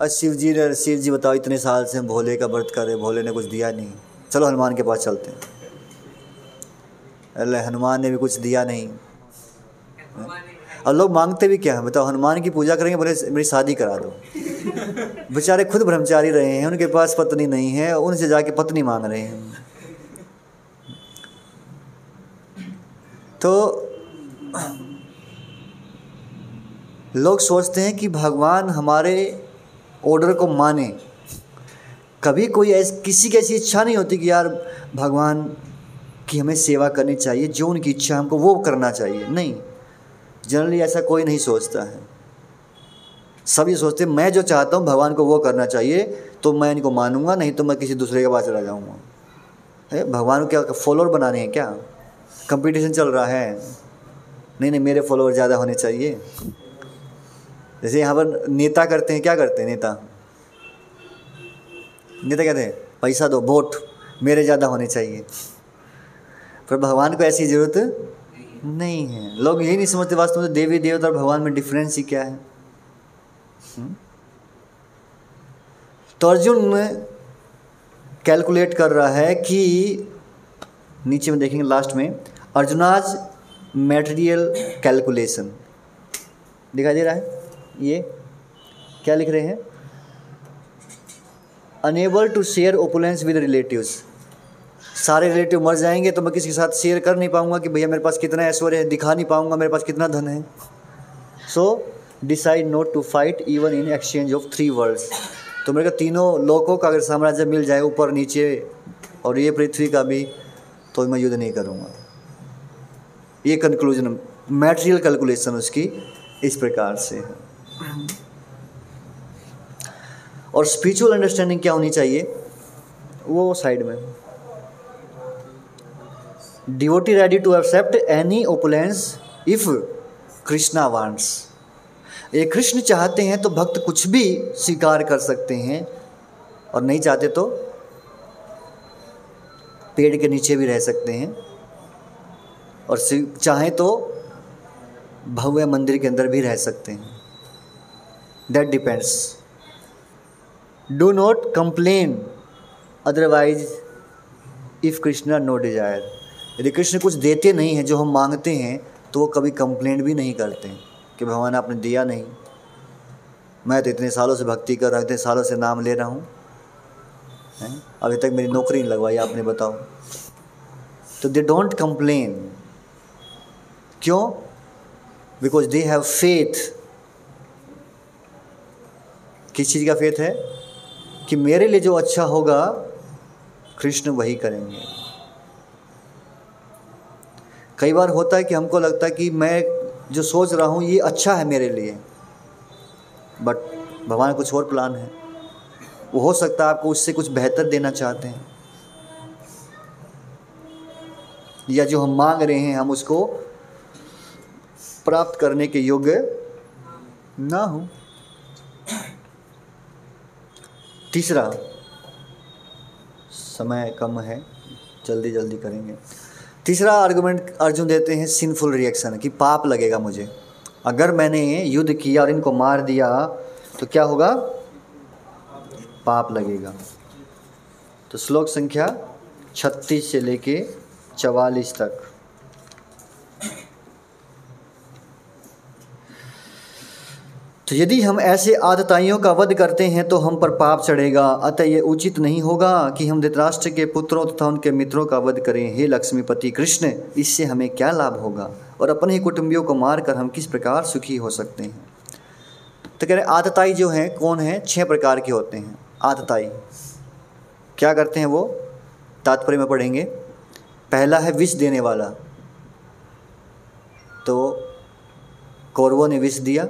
और शिव जी ने शिव जी बताओ, इतने साल से हम भोले का व्रत कर रहे भोले ने कुछ दिया नहीं। चलो हनुमान के पास चलते हैं। अरे हनुमान ने भी कुछ दिया नहीं। और लोग मांगते भी क्या है? बताओ, हनुमान की पूजा करेंगे, बोले, मेरी शादी करा दो। बेचारे खुद ब्रह्मचारी रहे हैं, उनके पास पत्नी नहीं है, उनसे जाके पत्नी मांग रहे हैं। तो लोग सोचते हैं कि भगवान हमारे ऑर्डर को माने। कभी कोई ऐसी, किसी की ऐसी इच्छा नहीं होती कि यार, भगवान की हमें सेवा करनी चाहिए, जो उनकी इच्छा हमको वो करना चाहिए। नहीं। जनरली ऐसा कोई नहीं सोचता है। सब ये सोचते मैं जो चाहता हूँ, भगवान को वो करना चाहिए तो मैं इनको मानूँगा, नहीं तो मैं किसी दूसरे के पास चला जाऊँगा। है भगवान को क्या फॉलोअर बनाने हैं क्या? कंपटीशन चल रहा है। नहीं नहीं, मेरे फॉलोअर ज़्यादा होने चाहिए। जैसे यहाँ पर नेता करते हैं, क्या करते हैं नेता? नेता कहते हैं, पैसा दो, वोट मेरे ज़्यादा होने चाहिए। पर भगवान को ऐसी ज़रूरत नहीं है। लोग यही नहीं समझते, वास्तव में तो देवी, देवता और भगवान में डिफरेंस ही क्या है? हम्म? तो अर्जुन कैलकुलेट कर रहा है कि नीचे में देखेंगे लास्ट में, अर्जुनाज मेटेरियल कैलकुलेशन दिखाई दे रहा है। ये क्या लिख रहे हैं? Unable to share opulence with relatives सारे रिलेटिव मर जाएँगे तो मैं किसी के साथ शेयर कर नहीं पाऊँगा कि भैया मेरे पास कितना ऐश्वर्य है, दिखा नहीं पाऊँगा मेरे पास कितना धन है। So decide not to fight even in exchange of three worlds तो मेरे को तीनों लोगों का अगर साम्राज्य मिल जाए ऊपर, नीचे और ये पृथ्वी का भी तो मैं युद्ध नहीं करूँगा। ये कंक्लूजन मैटेरियल कैलकुलेशन उसकी इस प्रकार से है। और स्पिरिचुअल अंडरस्टैंडिंग क्या होनी चाहिए? वो साइड में। Devotee ready to accept any opulence if Krishna wants ये कृष्ण चाहते हैं तो भक्त कुछ भी स्वीकार कर सकते हैं और नहीं चाहते तो पेड़ के नीचे भी रह सकते हैं। और चाहें तो भव्य मंदिर के अंदर भी रह सकते हैं। That depends do not complain otherwise if Krishna no desire यदि कृष्ण कुछ देते नहीं हैं, जो हम मांगते हैं तो वो कभी कंप्लेंट भी नहीं करते हैं कि भगवान आपने दिया नहीं। मैं तो इतने सालों से भक्ति कर रहा हूँ, इतने सालों से नाम ले रहा हैं? अभी तक मेरी नौकरी नहीं लगवाई, आपने बताओ। तो दे डोंट कंप्लेन क्यों? बिकॉज़ दे हैव फेथ किस चीज़ का फेथ है? कि मेरे लिए जो अच्छा होगा, कृष्ण वही करेंगे। कई बार होता है कि हमको लगता है कि मैं जो सोच रहा हूँ, ये अच्छा है मेरे लिए। बट भगवान कुछ और प्लान है। वो हो सकता है आपको उससे कुछ बेहतर देना चाहते हैं। या जो हम मांग रहे हैं, हम उसको प्राप्त करने के योग्य ना हो। तीसरा, समय कम है, जल्दी जल्दी करेंगे। तीसरा आर्गुमेंट अर्जुन देते हैं सिनफुल रिएक्शन कि पाप लगेगा मुझे। अगर मैंने युद्ध किया और इनको मार दिया तो क्या होगा? पाप लगेगा। तो श्लोक संख्या 36 से लेके 44 तक। तो यदि हम ऐसे आदताइयों का वध करते हैं तो हम पर पाप चढ़ेगा। अतः ये उचित नहीं होगा कि हम धृतराष्ट्र के पुत्रों तथा उनके मित्रों का वध करें। हे लक्ष्मीपति कृष्ण, इससे हमें क्या लाभ होगा? और अपने ही कुटुंबियों को मारकर हम किस प्रकार सुखी हो सकते हैं? तो कह रहे आदताई जो हैं, कौन हैं? छः प्रकार के होते हैं। आदताई। क्या करते हैं वो? तात्पर्य में पढ़ेंगे। पहला है विष देने वाला। तो कौरवों ने विष दिया।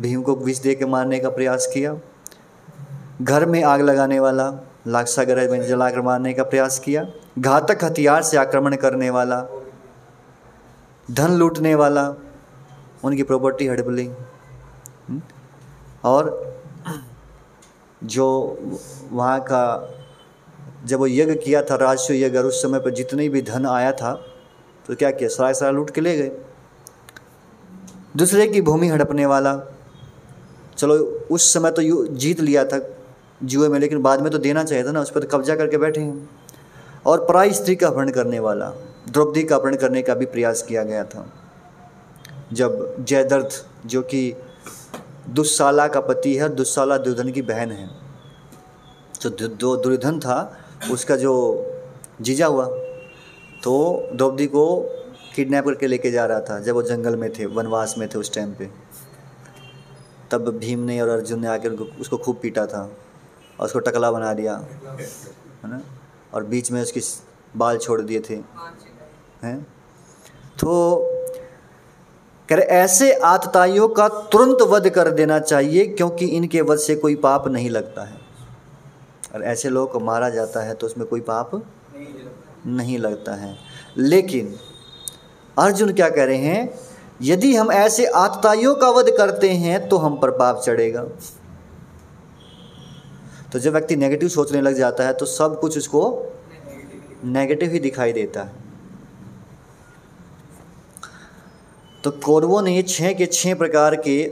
भीम को विष दे के मारने का प्रयास किया। घर में आग लगाने वाला, लाक्षागृह में जलाकर मारने का प्रयास किया। घातक हथियार से आक्रमण करने वाला, धन लूटने वाला, उनकी प्रॉपर्टी हड़प ली। और जो वहाँ का, जब वो यज्ञ किया था, राजस्व यज्ञ और उस समय पर जितने भी धन आया था तो क्या किया? सारा सारा लूट के ले गए। दूसरे की भूमि हड़पने वाला चलो, उस समय तो यू जीत लिया था जुए में, लेकिन बाद में तो देना चाहिए था ना, उस पर तो कब्जा करके बैठे हैं। और पराई स्त्री का अपहरण करने वाला, द्रौपदी का अपहरण करने का भी प्रयास किया गया था। जब जयदर्थ, जो कि दुस्साला का पति है, दुस्साला दुर्योधन की बहन है जो दो दुर्योधन था, उसका जो जीजा हुआ तो द्रौपदी को किडनैप करके लेके जा रहा था, जब वो जंगल में थे, वनवास में थे उस टाइम पे। तब भीम ने और अर्जुन ने आकर उनको उसको खूब पीटा था और उसको टकला बना दिया, है ना? और बीच में उसके बाल छोड़ दिए थे। हैं? तो कह रहे, ऐसे आतताइयों का तुरंत वध कर देना चाहिए, क्योंकि इनके वध से कोई पाप नहीं लगता है। और ऐसे लोगों को मारा जाता है तो उसमें कोई पाप नहीं लगता है। लेकिन अर्जुन क्या कह रहे हैं यदि हम ऐसे आतताइयों का वध करते हैं तो हम पर पाप चढ़ेगा। तो जब व्यक्ति नेगेटिव सोचने लग जाता है तो सब कुछ उसको नेगेटिव ही दिखाई देता है। तो कौरवों ने छः के छः प्रकार के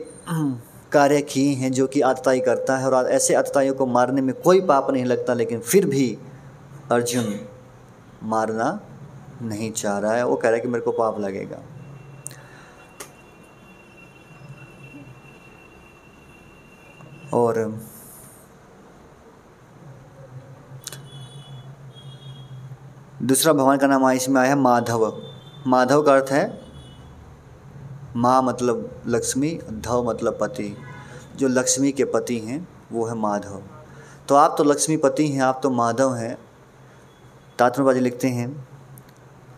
कार्य किए हैं, जो कि आतताई करता है, और ऐसे आतताइयों को मारने में कोई पाप नहीं लगता, लेकिन फिर भी अर्जुन मारना नहीं चाह रहा है। वो कह रहा है कि मेरे को पाप लगेगा। और दूसरा भगवान का नाम इसमें आया है माधव। माधव का अर्थ है माँ मतलब लक्ष्मी, धव मतलब पति। जो लक्ष्मी के पति हैं, वो है माधव। तो आप तो लक्ष्मी पति हैं, आप तो माधव हैं। तात्मबाजी लिखते हैं,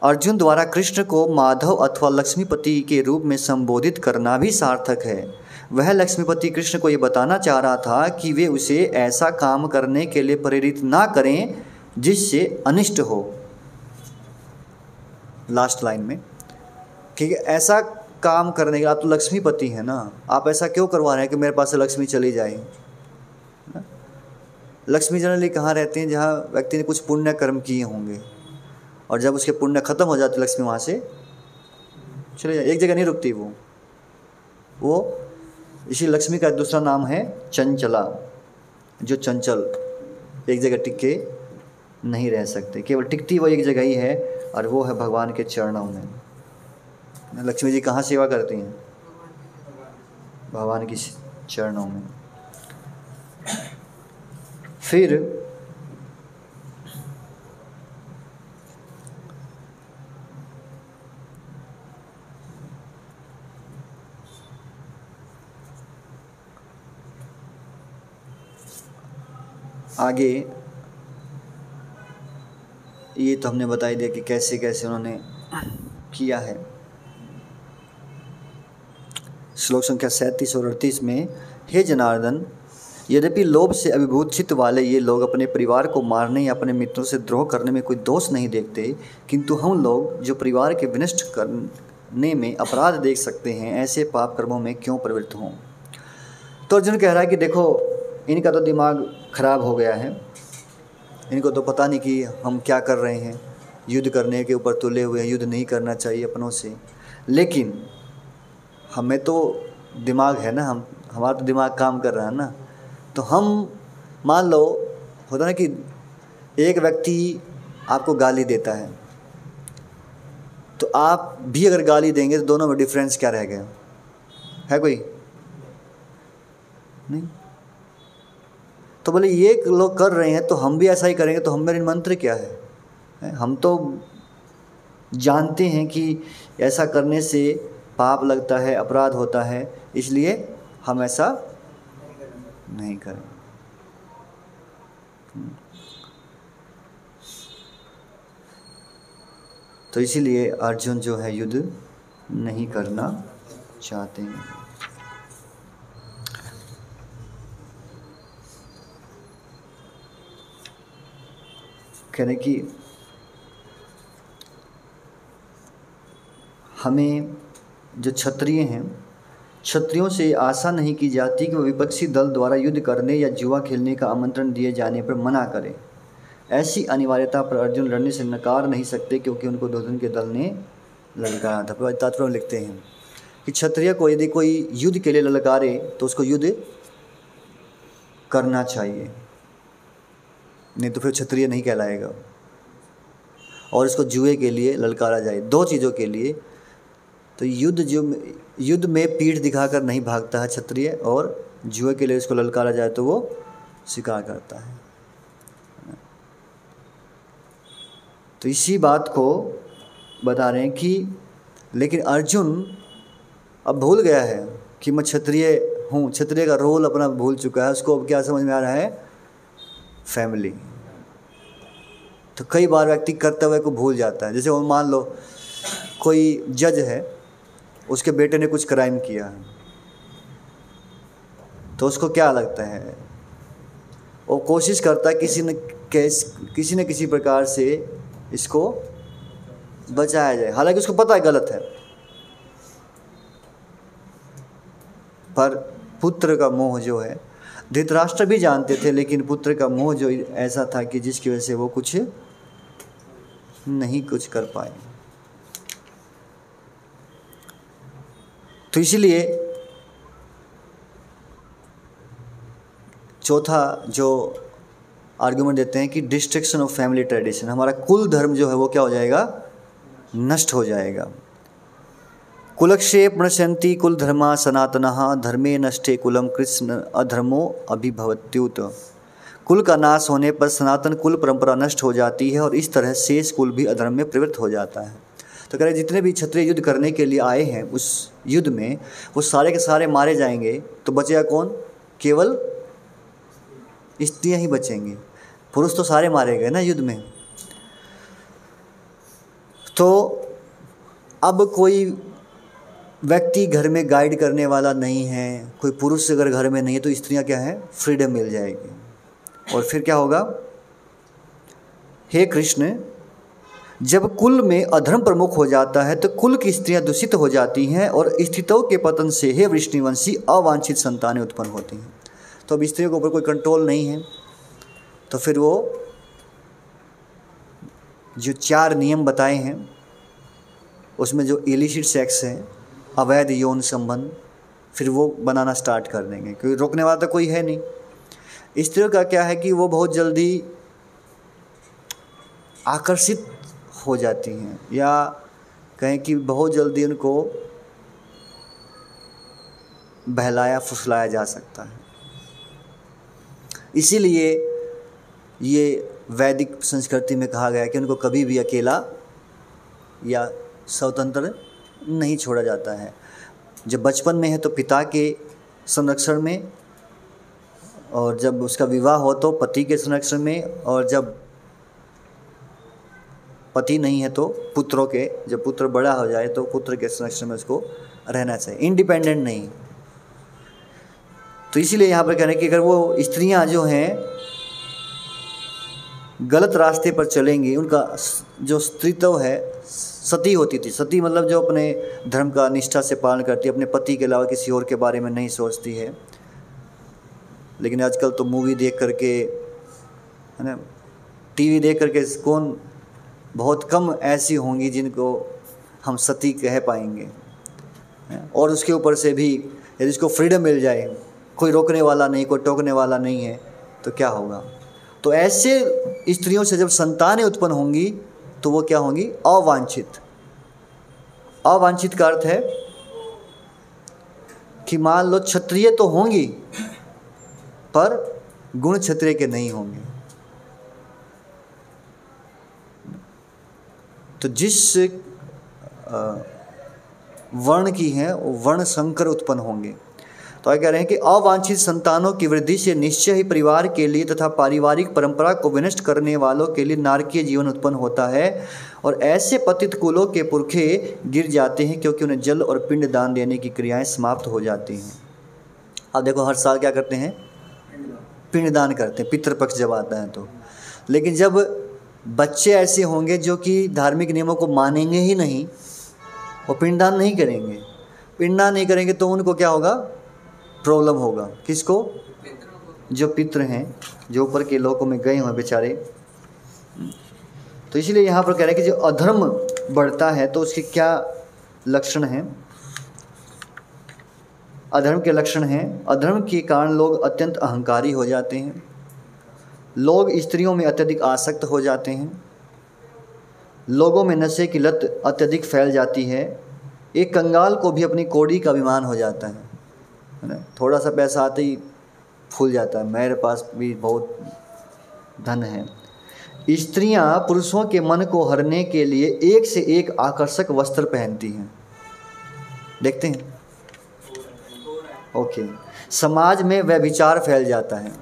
अर्जुन द्वारा कृष्ण को माधव अथवा लक्ष्मीपति के रूप में संबोधित करना भी सार्थक है। वह लक्ष्मीपति कृष्ण को ये बताना चाह रहा था कि वे उसे ऐसा काम करने के लिए प्रेरित ना करें जिससे अनिष्ट हो। लास्ट लाइन में कि ऐसा काम करने के लिए आप तो लक्ष्मीपति हैं ना, आप ऐसा क्यों करवा रहे हैं कि मेरे पास से लक्ष्मी चली जाए? लक्ष्मी जनरली कहाँ रहते हैं जहाँ व्यक्ति ने कुछ पुण्य कर्म किए होंगे और जब उसके पुण्य खत्म हो जाते लक्ष्मी वहाँ से चले जाए। एक जगह नहीं रुकती वो। वो इसी लक्ष्मी का दूसरा नाम है चंचला, जो चंचल एक जगह टिक के नहीं रह सकते। केवल टिकती वो एक जगह ही है और वो है भगवान के चरणों में लक्ष्मी जी कहाँ सेवा करती हैं? भगवान की चरणों में। फिर आगे ये तो हमने बताई दिया कि कैसे कैसे उन्होंने किया है। श्लोक संख्या सैंतीस और अड़तीस में, हे जनार्दन, यद्यपि लोभ से अभिभूत वाले ये लोग अपने परिवार को मारने या अपने मित्रों से द्रोह करने में कोई दोष नहीं देखते, किंतु हम लोग जो परिवार के विनष्ट करने में अपराध देख सकते हैं, ऐसे पाप कर्मों में क्यों प्रवृत्त हों? तो अर्जुन कह रहा है कि देखो, इनका तो दिमाग खराब हो गया है। इनको तो पता नहीं कि हम क्या कर रहे हैं। युद्ध करने के ऊपर तुले हुए हैं, युद्ध नहीं करना चाहिए अपनों से। लेकिन हमें तो दिमाग है ना, हम, हमारा तो दिमाग काम कर रहा है ना। तो हम, मान लो, होता ना कि एक व्यक्ति आपको गाली देता है। तो आप भी अगर गाली देंगे तो दोनों में डिफरेंस क्या रह गया? है कोई? नहीं? तो बोले, ये लोग कर रहे हैं तो हम भी ऐसा ही करेंगे तो हम मेरे मंत्र क्या है? हम तो जानते हैं कि ऐसा करने से पाप लगता है, अपराध होता है, इसलिए हम ऐसा नहीं करें। तो इसीलिए अर्जुन जो है, युद्ध नहीं करना चाहते हैं। कह रहे कि हमें जो क्षत्रिय हैं, क्षत्रियों से आशा नहीं की जाती कि वह विपक्षी दल द्वारा युद्ध करने या जुआ खेलने का आमंत्रण दिए जाने पर मना करें। ऐसी अनिवार्यता पर अर्जुन लड़ने से नकार नहीं सकते क्योंकि उनको दुर्जन के दल ने ललकारा था। तात्पर्य लिखते हैं कि क्षत्रिय को यदि कोई युद्ध के लिए ललकारे तो उसको युद्ध करना चाहिए। नहीं तो फिर क्षत्रिय नहीं कहलाएगा। और इसको जुए के लिए ललकारा जाए, दो चीज़ों के लिए। तो युद्ध जो युद्ध में पीठ दिखाकर नहीं भागता है क्षत्रिय, और जुए के लिए इसको ललकारा जाए तो वो स्वीकार करता है। तो इसी बात को बता रहे हैं कि, लेकिन अर्जुन अब भूल गया है कि मैं क्षत्रिय हूँ, क्षत्रिय का रोल अपना भूल चुका है। उसको अब क्या समझ में आ रहा है? फैमिली तो कई बार व्यक्ति कर्तव्य को भूल जाता है। जैसे वो मान लो, कोई जज है, उसके बेटे ने कुछ क्राइम किया है। तो उसको क्या लगता है? वो कोशिश करता है किसी न, कैस, किसी न किसी प्रकार से इसको बचाया जाए। हालाँकि उसको पता है गलत है। पर पुत्र का मोह जो है धृतराष्ट्र भी जानते थे, लेकिन पुत्र का मोह जो ऐसा था कि जिसकी वजह से वो कुछ नहीं कुछ कर पाए। तो इसलिए चौथा जो आर्गुमेंट देते हैं कि डिस्ट्रक्शन ऑफ़ फैमिली ट्रेडिशन हमारा कुल धर्म जो है वो क्या हो जाएगा? नष्ट हो जाएगा। कुलक्षेप नशंति कुल धर्मा सनातन, धर्मे नष्टे कुलम कृष्ण अधर्मो अभिभवत्युत। कुल का नाश होने पर सनातन कुल परंपरा नष्ट हो जाती है और इस तरह शेष कुल भी अधर्म में प्रवृत्त हो जाता है। तो कह रहे जितने भी क्षत्रिय युद्ध करने के लिए आए हैं, उस युद्ध में वो सारे के सारे मारे जाएँगे तो बचेगा कौन? केवल स्त्रियाँ ही बचेंगे। पुरुष तो सारे मारे गए ना युद्ध में। तो अब कोई व्यक्ति घर में गाइड करने वाला नहीं है, कोई पुरुष अगर घर में नहीं है तो स्त्रियाँ क्या है? फ्रीडम मिल जाएगी। और फिर क्या होगा? हे कृष्ण, जब कुल में अधर्म प्रमुख हो जाता है तो कुल की स्त्रियाँ दूषित हो जाती हैं और स्थितों के पतन से हे वृष्णिवंशी, अवांछित संतानें उत्पन्न होती हैं। तो अब स्त्रियों के ऊपर कोई कंट्रोल नहीं है। तो फिर वो जो चार नियम बताए हैं, उसमें जो इलिशिट सेक्स है अवैध यौन संबंध, फिर वो बनाना स्टार्ट कर देंगे, क्योंकि रोकने वाला तो कोई है नहीं। स्त्रियों का क्या है कि वो बहुत जल्दी आकर्षित हो जाती हैं, या कहें कि बहुत जल्दी उनको बहलाया, फुसलाया जा सकता है। इसीलिए ये वैदिक संस्कृति में कहा गया कि उनको कभी भी अकेला या स्वतंत्र नहीं छोड़ा जाता है। जब बचपन में है तो पिता के संरक्षण में और जब उसका विवाह हो तो पति के संरक्षण में और जब पति नहीं है तो पुत्रों के, जब पुत्र बड़ा हो जाए तो पुत्र के संरक्षण में उसको रहना चाहिए। इंडिपेंडेंट नहीं। तो इसीलिए यहाँ पर कह रहे हैं कि अगर वो स्त्रियाँ जो हैं गलत रास्ते पर चलेंगी, उनका जो स्त्रीत्व है, सती होती थी। सती मतलब जो अपने धर्म का निष्ठा से पालन करती, अपने पति के अलावा किसी और के बारे में नहीं सोचती है। लेकिन आजकल तो मूवी देख करके, है ना टीवी देख करके कौन बहुत कम ऐसी होंगी जिनको हम सती कह पाएँगे और उसके ऊपर से भी, यदि इसको फ्रीडम मिल जाए, कोई रोकने वाला नहीं, कोई टोकने वाला नहीं है तो क्या होगा? तो ऐसे स्त्रियों से जब संतानें उत्पन्न होंगी तो वो क्या होंगी? अवांछित। अवांछित का अर्थ है कि मान लो क्षत्रिय तो होंगी, पर गुण क्षत्रिय के नहीं होंगे। तो जिस वर्ण की है वर्ण संकर उत्पन्न होंगे। तो आगे कह रहे हैं कि अवांछित संतानों की वृद्धि से निश्चय ही परिवार के लिए तथा पारिवारिक परंपरा को विनष्ट करने वालों के लिए नारकीय जीवन उत्पन्न होता है और ऐसे पतित कुलों के पुरखे गिर जाते हैं क्योंकि उन्हें जल और पिंड दान देने की क्रियाएँ समाप्त हो जाती हैं। अब देखो हर साल क्या करते हैं? पिंड दान करते हैं, पितृपक्ष जब आता है तो। लेकिन जब बच्चे ऐसे होंगे जो कि धार्मिक नियमों को मानेंगे ही नहीं, वो पिंडदान नहीं करेंगे। पिंडदान नहीं करेंगे तो उनको क्या होगा? प्रॉब्लम होगा। किसको? जो पितृ हैं, जो ऊपर के लोगों में गए हुए बेचारे। तो इसलिए यहाँ पर कह रहे हैं कि जो अधर्म बढ़ता है तो उसके क्या लक्षण हैं? अधर्म के लक्षण हैं, अधर्म के कारण लोग अत्यंत अहंकारी हो जाते हैं। लोग स्त्रियों में अत्यधिक आसक्त हो जाते हैं। लोगों में नशे की लत अत्यधिक फैल जाती है। एक कंगाल को भी अपनी कोड़ी का अभिमान हो जाता है। है ना? थोड़ा सा पैसा आते ही फूल जाता है। मेरे पास भी बहुत धन है। स्त्रियाँ पुरुषों के मन को हरने के लिए एक से एक आकर्षक वस्त्र पहनती हैं। देखते हैं। ओके। समाज में वह विचार फैल जाता है।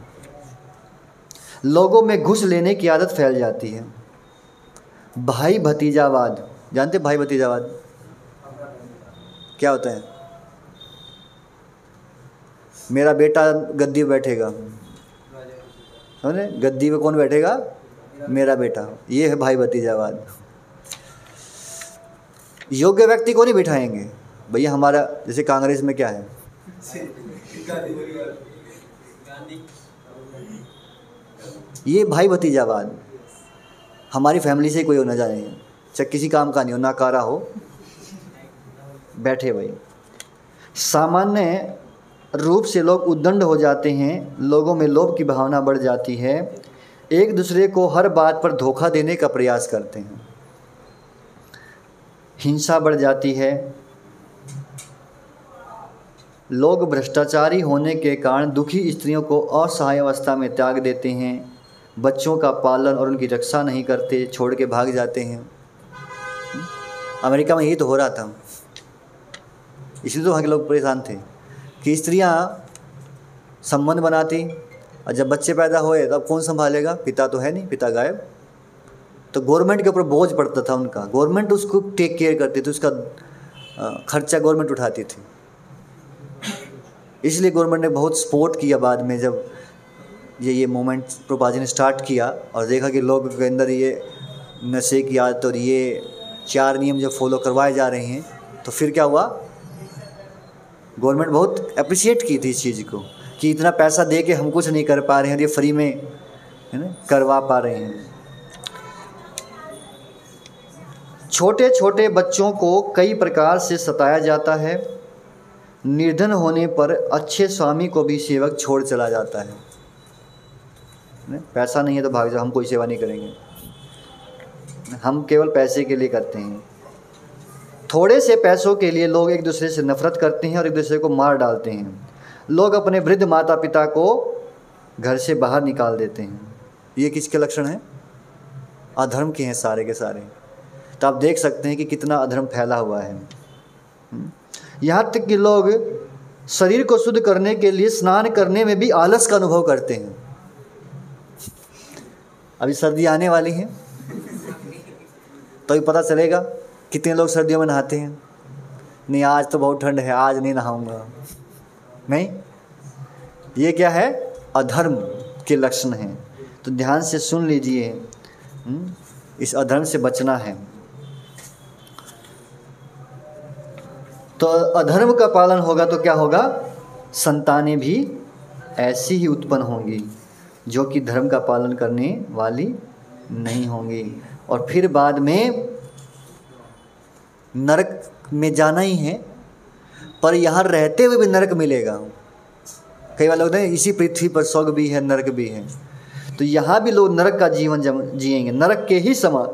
लोगों में घुस लेने की आदत फैल जाती है। भाई भतीजावाद जानते भाई भतीजावाद क्या होता है? मेरा बेटा गद्दी पर बैठेगा। समझे? गद्दी पे कौन बैठेगा? मेरा बेटा। ये है भाई भतीजावाद योग्य व्यक्ति को नहीं बिठाएँगे। भैया, हमारा, जैसे कांग्रेस में क्या है? ये भाई भतीजावाद हमारी फैमिली से कोई होना जाए चाहे किसी काम का नहीं हो ना कारा हो। बैठे भाई। सामान्य रूप से लोग उद्दंड हो जाते हैं, लोगों में लोभ की भावना बढ़ जाती है। एक दूसरे को हर बात पर धोखा देने का प्रयास करते हैं। हिंसा बढ़ जाती है। लोग भ्रष्टाचारी होने के कारण दुखी स्त्रियों को असहाय अवस्था में त्याग देते हैं। बच्चों का पालन और उनकी रक्षा नहीं करते, छोड़ के भाग जाते हैं। अमेरिका में यही तो हो रहा था। इसलिए तो वहाँ के लोग परेशान थे। कि स्त्रियाँ संबंध बनाती, और जब बच्चे पैदा हुए, तब कौन संभालेगा? पिता तो है नहीं, पिता गायब। तो गवर्नमेंट के ऊपर बोझ पड़ता था उनका। गवर्नमेंट उसको टेक केयर करती थी, उसका खर्चा गवर्नमेंट उठाती थी। इसलिए गवर्नमेंट ने बहुत सपोर्ट किया बाद में, जब ये ये मोमेंट प्रोपाजी ने स्टार्ट किया, और देखा कि लोग के अंदर ये नशे की आदत और ये चार नियम जो फॉलो करवाए जा रहे हैं तो फिर क्या हुआ? गवर्नमेंट बहुत अप्रिशिएट की थी इस चीज़ को, कि इतना पैसा दे के हम कुछ नहीं कर पा रहे हैं ये फ्री में, है ना, करवा पा रहे हैं। छोटे छोटे बच्चों को कई प्रकार से सताया जाता है। निर्धन होने पर अच्छे स्वामी को भी सेवक छोड़ चला जाता है ने? पैसा नहीं है तो भाग जाओ, हम कोई सेवा नहीं करेंगे। हम केवल पैसे के लिए करते हैं। थोड़े से पैसों के लिए लोग एक दूसरे से नफरत करते हैं और एक दूसरे को मार डालते हैं। लोग अपने वृद्ध माता पिता को घर से बाहर निकाल देते हैं। ये किसके लक्षण हैं? अधर्म के हैं सारे के सारे। तो आप देख सकते हैं कि कितना अधर्म फैला हुआ है। हम्म? यहाँ तक कि लोग शरीर को शुद्ध करने के लिए स्नान करने में भी आलस का अनुभव करते हैं। अभी सर्दी आने वाली है। तो अभी पता चलेगा। कितने लोग सर्दियों में नहाते हैं? नहीं आज तो बहुत ठंड है आज नहीं नहाऊँगा। नहीं? ये क्या है? अधर्म के लक्षण हैं। तो ध्यान से सुन लीजिए हम्म, इस अधर्म से बचना है। तो अधर्म का पालन होगा तो क्या होगा? संतानें भी ऐसी ही उत्पन्न होंगी जो कि धर्म का पालन करने वाली नहीं होंगी। और फिर बाद में नरक में जाना ही है, पर यहाँ रहते हुए भी नरक मिलेगा। कई बार लोग हैं, इसी पृथ्वी पर स्वर्ग भी है, नरक भी है। तो यहाँ भी लोग नरक का जीवन जिएँगे। नरक के ही समान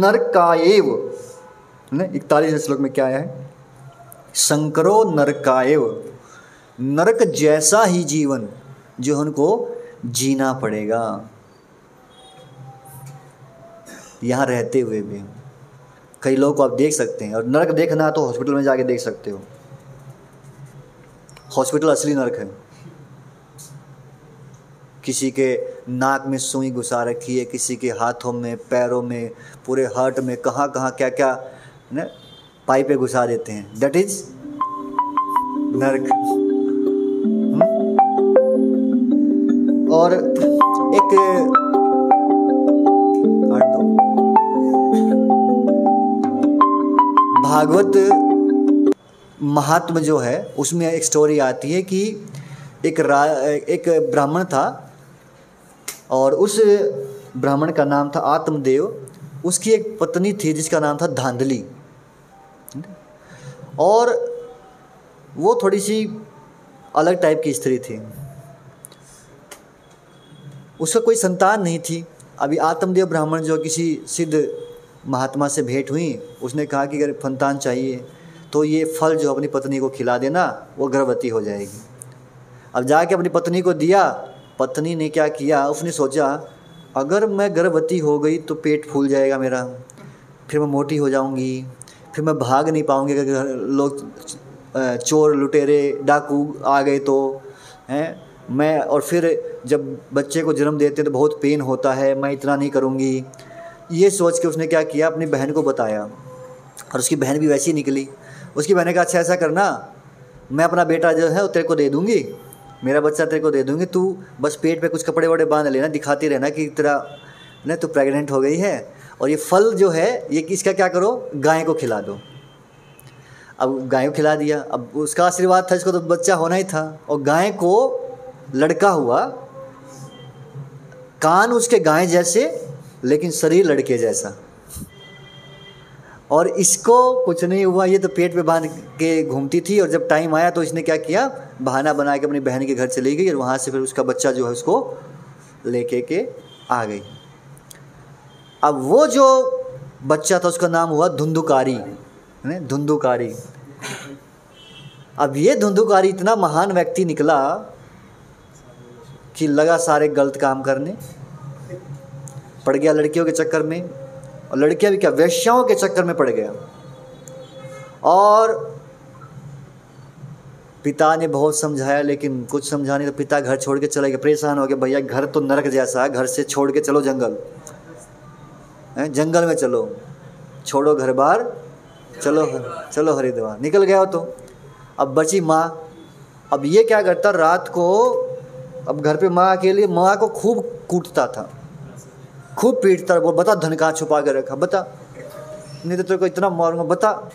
नरक का एव इकतालीस श्लोक में क्या है? शंकरो नरकाएव नरक जैसा ही जीवन जो उनको जीना पड़ेगा। यहाँ रहते हुए भी। कई लोगों को आप देख सकते हैं। और नरक देखना तो हॉस्पिटल में जाके देख सकते हो। हॉस्पिटल असली नरक है। किसी के नाक में सुई घुसा रखी है, किसी के हाथों में, पैरों में, पूरे हार्ट में, कहाँ कहाँ, क्या क्या, ना पाइपें घुसा देते हैं। दैट इज़ नरक? और एक। भागवत महात्म जो है, उसमें एक स्टोरी आती है कि एक रा, एक ब्राह्मण था और उस ब्राह्मण का नाम था आत्मदेव। उसकी एक पत्नी थी जिसका नाम था धांधली। और वो थोड़ी सी अलग टाइप की स्त्री थी। उसका कोई संतान नहीं थी। अभी आत्मदेव ब्राह्मण जो किसी सिद्ध महात्मा से भेंट हुई, उसने कहा कि अगर संतान चाहिए तो ये फल जो अपनी पत्नी को खिला देना, वो गर्भवती हो जाएगी। अब जाके अपनी पत्नी को दिया, पत्नी ने क्या किया, उसने सोचा, अगर मैं गर्भवती हो गई तो पेट फूल जाएगा मेरा, फिर मैं मोटी हो जाऊँगी, फिर मैं भाग नहीं पाऊँगी, अगर लोग चोर, लुटेरे, डाकू आ गए तो हैं? मैं, और फिर जब बच्चे को जन्म देते हैं तो बहुत पेन होता है, मैं इतना नहीं करूँगी ये सोच के उसने क्या किया? अपनी बहन को बताया। और उसकी बहन भी वैसी निकली। उसकी बहन ने कहा अच्छा ऐसा करना। मैं अपना बेटा जो है, वो तेरे को दे दूँगी। मेरा बच्चा तेरे को दे दूँगी। तू बस पेट पे कुछ कपड़े वपड़े बाँध लेना। दिखाती रहना कि तेरा, ना, तू प्रेग्नेंट हो गई है। और ये फल जो है, ये इसका क्या करो? गाय को खिला दो। अब गाय को खिला दिया। अब उसका आशीर्वाद था, इसको तो बच्चा होना ही था। और गाय को लड़का हुआ। कान उसके गाय जैसे लेकिन शरीर लड़के जैसा। और इसको कुछ नहीं हुआ, ये तो पेट पे बाँध के घूमती थी और जब टाइम आया तो इसने क्या किया? बहाना बना के अपनी बहन के घर चली गई और वहाँ से फिर उसका बच्चा जो है उसको लेके के आ गई। अब वो जो बच्चा था, उसका नाम हुआ धुंधुकारी। धुंधुकारी। अब ये धुंधुकारी इतना महान व्यक्ति निकला कि लगा सारे गलत काम करने। पड़ गया लड़कियों के चक्कर में और लड़कियाँ भी क्या, वेश्याओं के चक्कर में पड़ गया। और पिता ने बहुत समझाया, लेकिन कुछ समझा नहीं तो पिता घर छोड़ के चले गए। परेशान हो गए, भैया, घर तो नरक जैसा है, घर से छोड़ के चलो जंगल। हैं, जंगल में चलो। छोड़ो घर बार, चलो चलो हरिद्वार। निकल गया हो तो। अब बची माँ। अब ये क्या करता, रात को, अब घर पे माँ अकेली, माँ को खूब कूटता था। खूब पीटता रहा, बोल बता धन कहाँ छुपा के रखा बता। नहीं तो तेरे को इतना मारूँगा बता।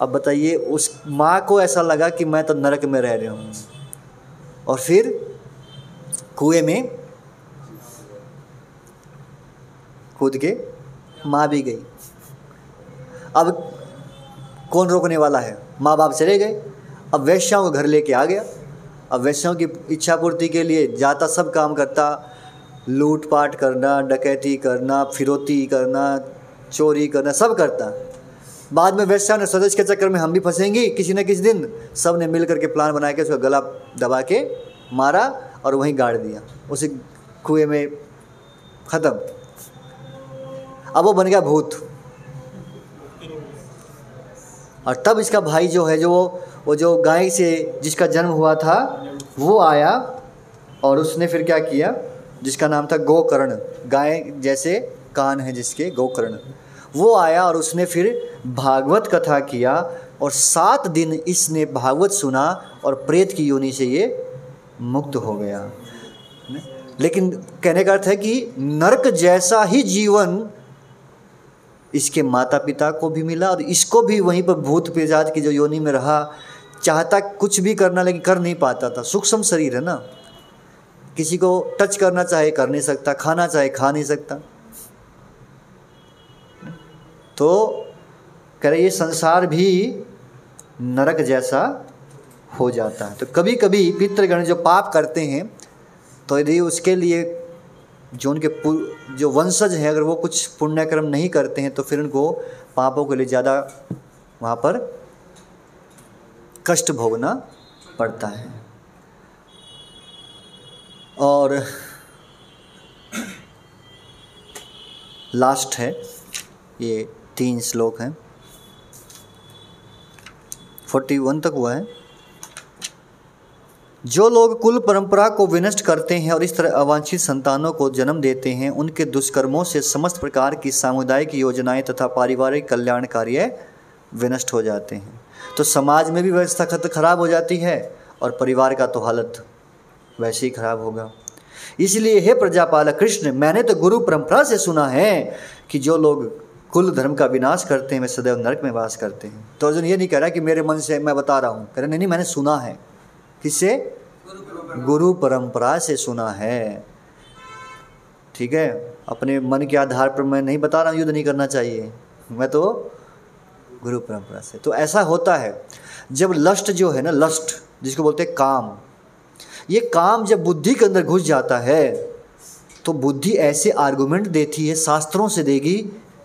अब बताइए उस माँ को ऐसा लगा कि मैं तो नरक में रह रही हूँ। और फिर कुएँ में कूद के माँ भी गई। अब कौन रोकने वाला है? माँ बाप चले गए। अब वैश्याओं को घर लेके आ गया। अब वैश्याओं की इच्छा पूर्ति के लिए जाता सब काम करता। लूट पाट करना, डकैती करना, फिरौती करना, चोरी करना, सब करता। बाद में वैश्या ने स्वदेश के चक्कर में हम भी फंसेंगे। किसी न किसी दिन सबने मिल करके प्लान बना के उसका गला दबा के मारा और वहीं गाड़ दिया। उसी कुएँ में ख़त्म। अब वो बन गया भूत। और तब इसका भाई जो है, जो वो वो जो गाय से जिसका जन्म हुआ था, वो आया और उसने फिर क्या किया? जिसका नाम था गोकर्ण। गाय जैसे कान है जिसके, गोकर्ण। वो आया और उसने फिर भागवत कथा किया और सात दिन इसने भागवत सुना और प्रेत की योनि से ये मुक्त हो गया। लेकिन कहने का अर्थ है कि नरक जैसा ही जीवन इसके माता पिता को भी मिला और इसको भी वहीं पर भूत पिजात की जो योनि में रहा, चाहता कुछ भी करना लेकिन कर नहीं पाता था। सूक्ष्म शरीर है ना? किसी को टच करना चाहे, कर नहीं सकता, खाना चाहे, खा नहीं सकता। तो कह रहे ये संसार भी नरक जैसा हो जाता है। तो कभी कभी पितृगण जो पाप करते हैं तो यदि उसके लिए जो उनके जो वंशज हैं, अगर वो कुछ पुण्यकर्म नहीं करते हैं तो फिर उनको पापों के लिए ज़्यादा वहाँ पर कष्ट भोगना पड़ता है। और लास्ट है, ये तीन श्लोक हैं। फोर्टी वन तक हुआ है। जो लोग कुल परंपरा को विनष्ट करते हैं और इस तरह अवांछित संतानों को जन्म देते हैं, उनके दुष्कर्मों से समस्त प्रकार की सामुदायिक योजनाएँ तथा पारिवारिक कल्याण कार्य विनष्ट हो जाते हैं। तो समाज में भी व्यवस्था खराब हो जाती है और परिवार का तो हालत वैसे ही खराब होगा इसलिए हे प्रजापालक कृष्ण, मैंने तो गुरु परंपरा से सुना है कि जो लोग कुल धर्म का विनाश करते हैं, वे सदैव नरक में वास करते हैं। तो अर्जुन ये नहीं कह रहा कि मेरे मन से मैं बता रहा हूँ। कह रहे, नहीं नहीं, मैंने सुना है। किससे? गुरु परंपरा से सुना है। ठीक है, अपने मन के आधार पर मैं नहीं बता रहा हूँ, युद्ध नहीं करना चाहिए। मैं तो गुरु परंपरा से। तो ऐसा होता है, जब लस्ट जो है ना लस्ट जिसको बोलते हैं काम ये काम जब बुद्धि के अंदर घुस जाता है तो बुद्धि ऐसे आर्गुमेंट देती है, शास्त्रों से देगी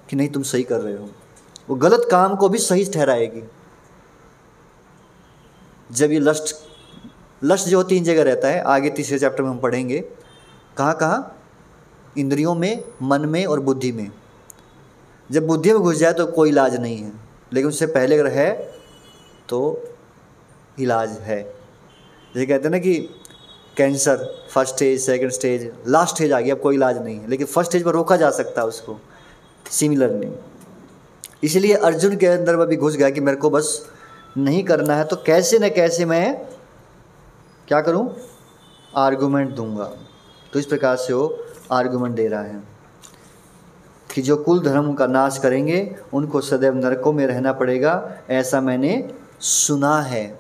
कि नहीं तुम सही कर रहे हो। वो गलत काम को भी सही ठहराएगी। जब ये लस्ट लस्ट जो तीन जगह रहता है, आगे तीसरे चैप्टर में हम पढ़ेंगे, कहाँ कहाँ? इंद्रियों में, मन में और बुद्धि में। जब बुद्धि में घुस जाए तो कोई इलाज नहीं है, लेकिन उससे पहले अगर है तो इलाज है। जैसे कहते हैं ना कि cancer, first stage, second stage, last stage आ गया, अब कोई इलाज नहीं है। लेकिन फ़र्स्ट स्टेज पर रोका जा सकता है उसको, सिमिलरली। इसलिए अर्जुन के अंदर वह भी घुस गया कि मेरे को बस नहीं करना है तो कैसे न कैसे मैं क्या करूँ? आर्गुमेंट दूँगा। तो इस प्रकार से वो आर्गुमेंट दे रहा है कि जो कुल धर्म का नाश करेंगे, उनको सदैव नरकों में रहना पड़ेगा, ऐसा मैंने सुना है।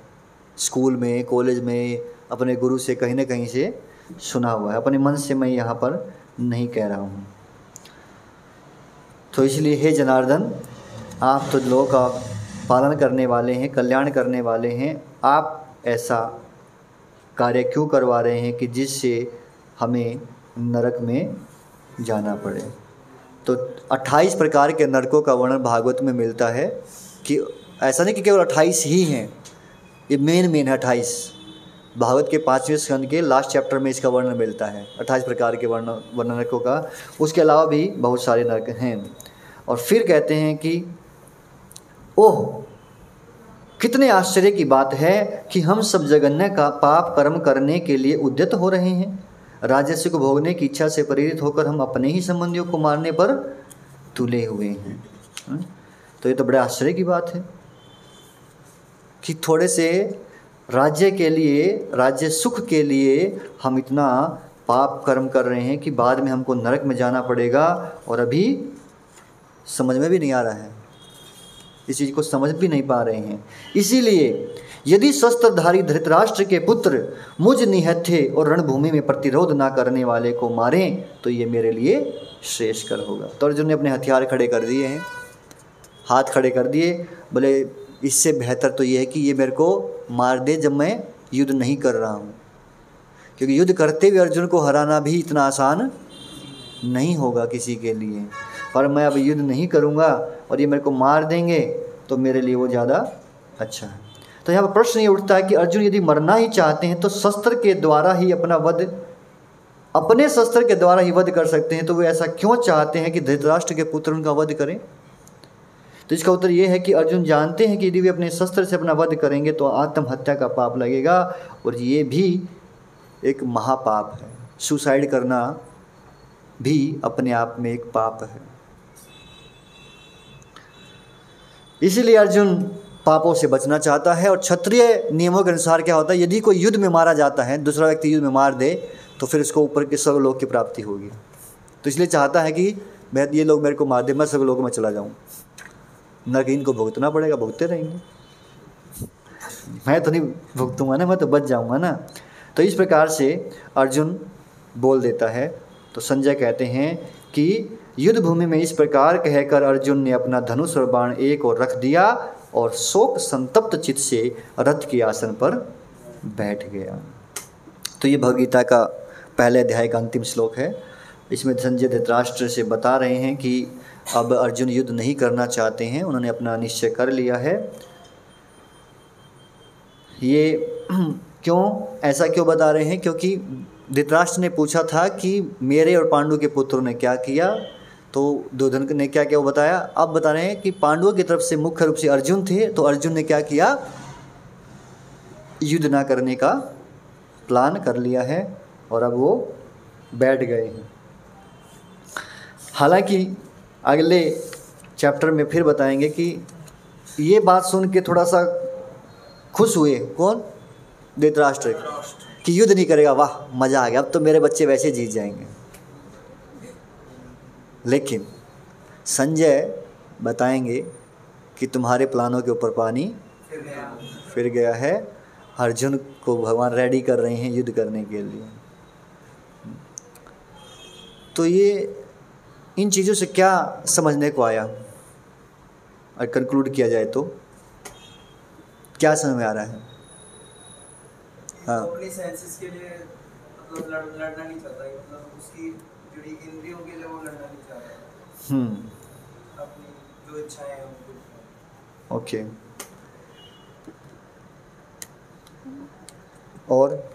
स्कूल में, कॉलेज में अपने गुरु से कहीं ना कहीं से सुना हुआ है। अपने मन से मैं यहाँ पर नहीं कह रहा हूँ। तो इसलिए, हे जनार्दन, आप तो लोगों का पालन करने वाले हैं, कल्याण करने वाले हैं। आप ऐसा कार्य क्यों करवा रहे हैं कि जिससे हमें नरक में जाना पड़े? तो 28 प्रकार के नरकों का वर्णन भागवत में मिलता है कि ऐसा नहीं कि केवल 28 ही हैं, ये मेन मेन है अट्ठाईस। भागवत के पाँचवें स्कंद के लास्ट चैप्टर में इसका वर्णन मिलता है, अट्ठाईस प्रकार के वर्ण वर्ण नरकों का। उसके अलावा भी बहुत सारे नरक हैं। और फिर कहते हैं कि, ओह, कितने आश्चर्य की बात है कि हम सब जगन्य का पाप कर्म करने के लिए उद्यत हो रहे हैं। राजस्व को भोगने की इच्छा से प्रेरित होकर हम अपने ही संबंधियों को मारने पर तुले हुए हैं। हम्म? तो ये तो बड़े आश्चर्य की बात है कि थोड़े से राज्य के लिए, राज्य सुख के लिए हम इतना पाप कर्म कर रहे हैं कि बाद में हमको नरक में जाना पड़ेगा और अभी समझ में भी नहीं आ रहा है। इस चीज़ को समझ भी नहीं पा रहे हैं। इसीलिए यदि शस्त्रधारी धृतराष्ट्र के पुत्र मुझ निहत्थे और रणभूमि में प्रतिरोध ना करने वाले को मारें तो ये मेरे लिए श्रेष्ठकर होगा। तो अर्जुन ने अपने हथियार खड़े कर दिए हैं। हाथ खड़े कर दिए। बोले इससे बेहतर तो ये है कि ये मेरे को मार दे जब मैं युद्ध नहीं कर रहा हूँ। क्योंकि युद्ध करते हुए अर्जुन को हराना भी इतना आसान नहीं होगा किसी के लिए। पर मैं अब युद्ध नहीं करूँगा और ये मेरे को मार देंगे तो मेरे लिए वो ज़्यादा अच्छा है। तो यहाँ पर प्रश्न ये उठता है कि अर्जुन यदि मरना ही चाहते हैं तो शस्त्र के द्वारा ही अपना वध, अपने शस्त्र के द्वारा ही वध कर सकते हैं तो वे ऐसा क्यों चाहते हैं कि धृतराष्ट्र के पुत्र उनका वध करें? तो इसका उत्तर यह है कि अर्जुन जानते हैं कि यदि वे अपने शस्त्र से अपना वध करेंगे तो आत्महत्या का पाप लगेगा और ये भी एक महापाप है। सुसाइड करना भी अपने आप में एक पाप है। इसीलिए अर्जुन पापों से बचना चाहता है और क्षत्रिय नियमों के अनुसार क्या होता है, यदि कोई युद्ध में मारा जाता है, दूसरा व्यक्ति युद्ध में मार दे तो फिर उसको ऊपर के सब लोग की प्राप्ति होगी। तो इसलिए चाहता है कि मैं ये लोग मेरे को मार दे, मैं सब लोगों में चला जाऊँ। न कि भुगतना पड़ेगा, भुगते रहेंगे। मैं तो नहीं भुगतूँगा ना, मैं तो बच जाऊँगा ना। तो इस प्रकार से अर्जुन बोल देता है तो संजय कहते हैं कि युद्ध भूमि में इस प्रकार कहकर अर्जुन ने अपना धनुष और बाण एक और रख दिया और शोक संतप्त चित्त से रथ के आसन पर बैठ गया। तो ये भगवगीता का पहले अध्याय का अंतिम श्लोक है। इसमें संजय धृतराष्ट्र से बता रहे हैं कि अब अर्जुन युद्ध नहीं करना चाहते हैं, उन्होंने अपना निश्चय कर लिया है। ये क्यों, ऐसा क्यों बता रहे हैं? क्योंकि धृतराष्ट्र ने पूछा था कि मेरे और पांडु के पुत्रों ने क्या किया तो दुर्धन ने क्या क्या वो बताया। अब बता रहे हैं कि पांडवों की तरफ़ से मुख्य रूप से अर्जुन थे तो अर्जुन ने क्या किया? युद्ध ना करने का प्लान कर लिया है और अब वो बैठ गए हैं। हालाँकि अगले चैप्टर में फिर बताएँगे कि ये बात सुन के थोड़ा सा खुश हुए। कौन? धृतराष्ट्र। कि युद्ध नहीं करेगा। वाह, मज़ा आ गया। अब तो मेरे बच्चे वैसे जीत जाएँगे। लेकिन संजय बताएँगे कि तुम्हारे प्लानों के ऊपर पानी फिर गया है। अर्जुन को भगवान रेडी कर रहे हैं युद्ध करने के लिए। तो ये इन चीज़ों से क्या समझने को आया? और कंक्लूड किया जाए तो? क्या समझ में आ रहा है? हाँ। अपनी सेंसेस के लिए मतलब लड़, लड़ना नहीं चाहता है मतलब उसकी जुड़ी इंद्रियों के लिए वो लड़ना नहीं चाहता हम्म। ओके। और?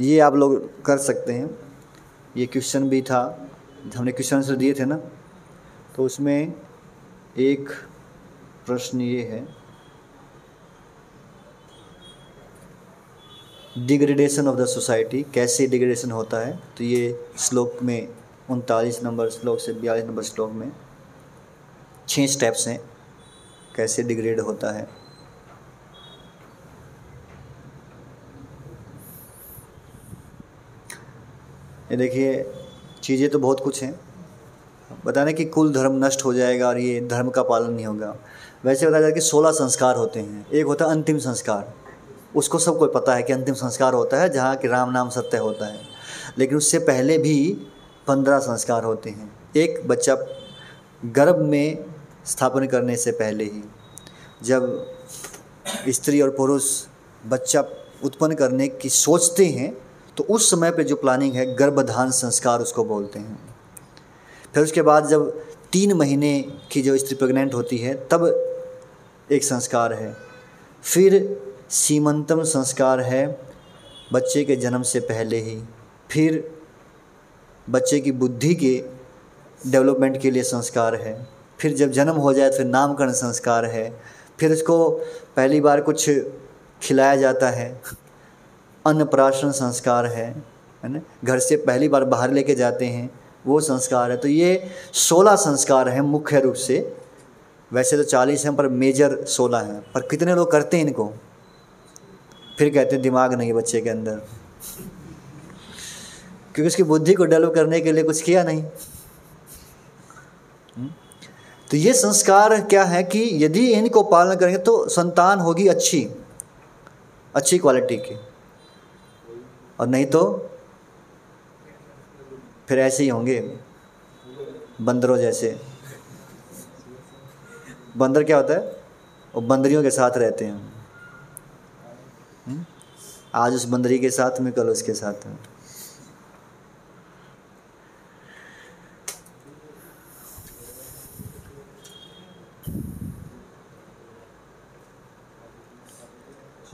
ये आप लोग कर सकते हैं। ये क्वेश्चन भी था, हमने क्वेश्चन आंसर दिए थे ना? तो उसमें एक प्रश्न ये है। डिग्रेडेशन ऑफ़ द सोसाइटी कैसे डिग्रेडेशन होता है? तो ये श्लोक में, उनतालीस नंबर श्लोक से बयालीस नंबर श्लोक में छः स्टेप्स हैं, कैसे डिग्रेड होता है। ये देखिए, चीज़ें तो बहुत कुछ हैं। बताने कि कुल धर्म नष्ट हो जाएगा और ये धर्म का पालन नहीं होगा। वैसे बताया जाए कि सोलह संस्कार होते हैं। एक होता है अंतिम संस्कार। उसको सबको पता है कि अंतिम संस्कार होता है, जहाँ कि राम नाम सत्य होता है। लेकिन उससे पहले भी पंद्रह संस्कार होते हैं। एक बच्चा गर्भ में स्थापन करने से पहले ही, जब स्त्री और पुरुष बच्चा उत्पन्न करने की सोचते हैं तो उस समय पे जो प्लानिंग है, गर्भधान संस्कार उसको बोलते हैं। फिर उसके बाद जब तीन महीने की जो स्त्री प्रेग्नेंट होती है, तब एक संस्कार है। फिर सीमंतम संस्कार है, बच्चे के जन्म से पहले ही। फिर बच्चे की बुद्धि के डेवलपमेंट के लिए संस्कार है। फिर जब जन्म हो जाए तो फिर नामकरण संस्कार है। फिर उसको पहली बार कुछ खिलाया जाता है। अन्नप्राशन संस्कार है है ना? घर से पहली बार बाहर लेके जाते हैं, वो संस्कार है। तो ये सोलह संस्कार हैं मुख्य रूप से। वैसे तो चालीस हैं, पर मेजर सोलह हैं। पर कितने लोग करते हैं इनको? फिर कहते हैं, दिमाग नहीं बच्चे के अंदर। क्योंकि उसकी बुद्धि को डेवलप करने के लिए कुछ किया नहीं। हम्म? तो ये संस्कार क्या है कि यदि इनको पालन करेंगे तो संतान होगी अच्छी अच्छी क्वालिटी की। और नहीं तो फिर ऐसे ही होंगे, बंदरों जैसे। बंदर क्या होता है? वो बंदरियों के साथ रहते हैं। हम्म? आज उस बंदरी के साथ, में कल उसके साथ में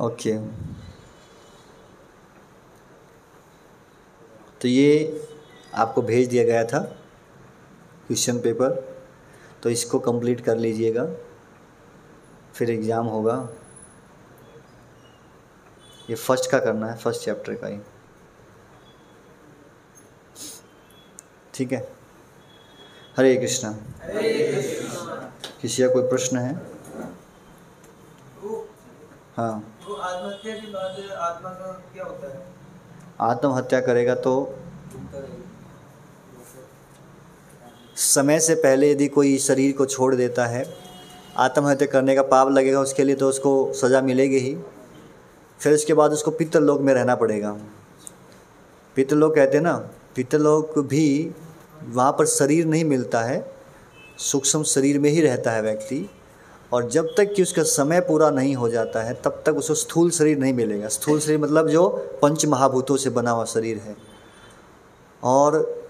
ओके। तो ये आपको भेज दिया गया था क्वेश्चन पेपर। तो इसको कंप्लीट कर लीजिएगा। फिर एग्ज़ाम होगा। ये फ़र्स्ट का करना है, फ़र्स्ट चैप्टर का ही। ठीक है? हरे कृष्णा। किसी का कोई प्रश्न है? हाँ। आत्महत्या के बाद आत्मा का क्या होता है? आत्महत्या करेगा तो समय से पहले यदि कोई शरीर को छोड़ देता है, आत्महत्या करने का पाप लगेगा उसके लिए तो उसको सज़ा मिलेगी ही। फिर उसके बाद उसको पितृलोक में रहना पड़ेगा। पितृलोक कहते हैं ना, पितृलोक भी वहाँ पर शरीर नहीं मिलता है, सूक्ष्म शरीर में ही रहता है व्यक्ति। और जब तक कि उसका समय पूरा नहीं हो जाता है, तब तक उसको स्थूल शरीर नहीं मिलेगा। स्थूल शरीर मतलब जो पंच महाभूतों से बना हुआ शरीर है। और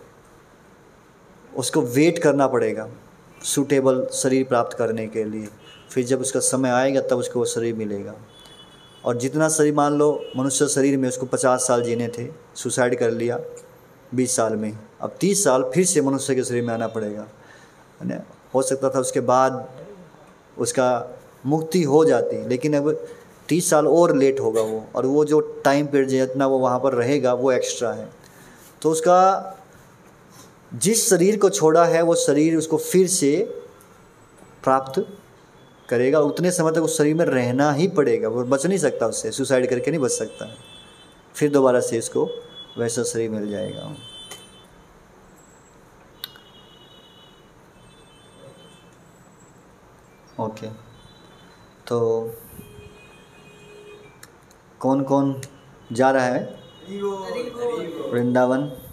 उसको वेट करना पड़ेगा सूटेबल शरीर प्राप्त करने के लिए। फिर जब उसका समय आएगा, तब उसको वो शरीर मिलेगा। और जितना शरीर मान लो, मनुष्य शरीर में उसको पचास साल जीने थे सुसाइड कर लिया, बीस साल में। अब तीस साल फिर से मनुष्य के शरीर में आना पड़ेगा। है ना? हो सकता था उसके बाद उसका मुक्ति हो जाती। लेकिन अब तीस साल और लेट होगा वो, और वो जो टाइम पीरियड जितना वो वहाँ पर रहेगा, वो एक्स्ट्रा है। तो उसका जिस शरीर को छोड़ा है, वो शरीर उसको फिर से प्राप्त करेगा। उतने समय तक उस शरीर में रहना ही पड़ेगा। वो बच नहीं सकता उससे सुसाइड करके नहीं बच सकता। फिर दोबारा से इसको वैसा शरीर मिल जाएगा। ओके। तो कौन कौन जा रहा है। वृंदावन।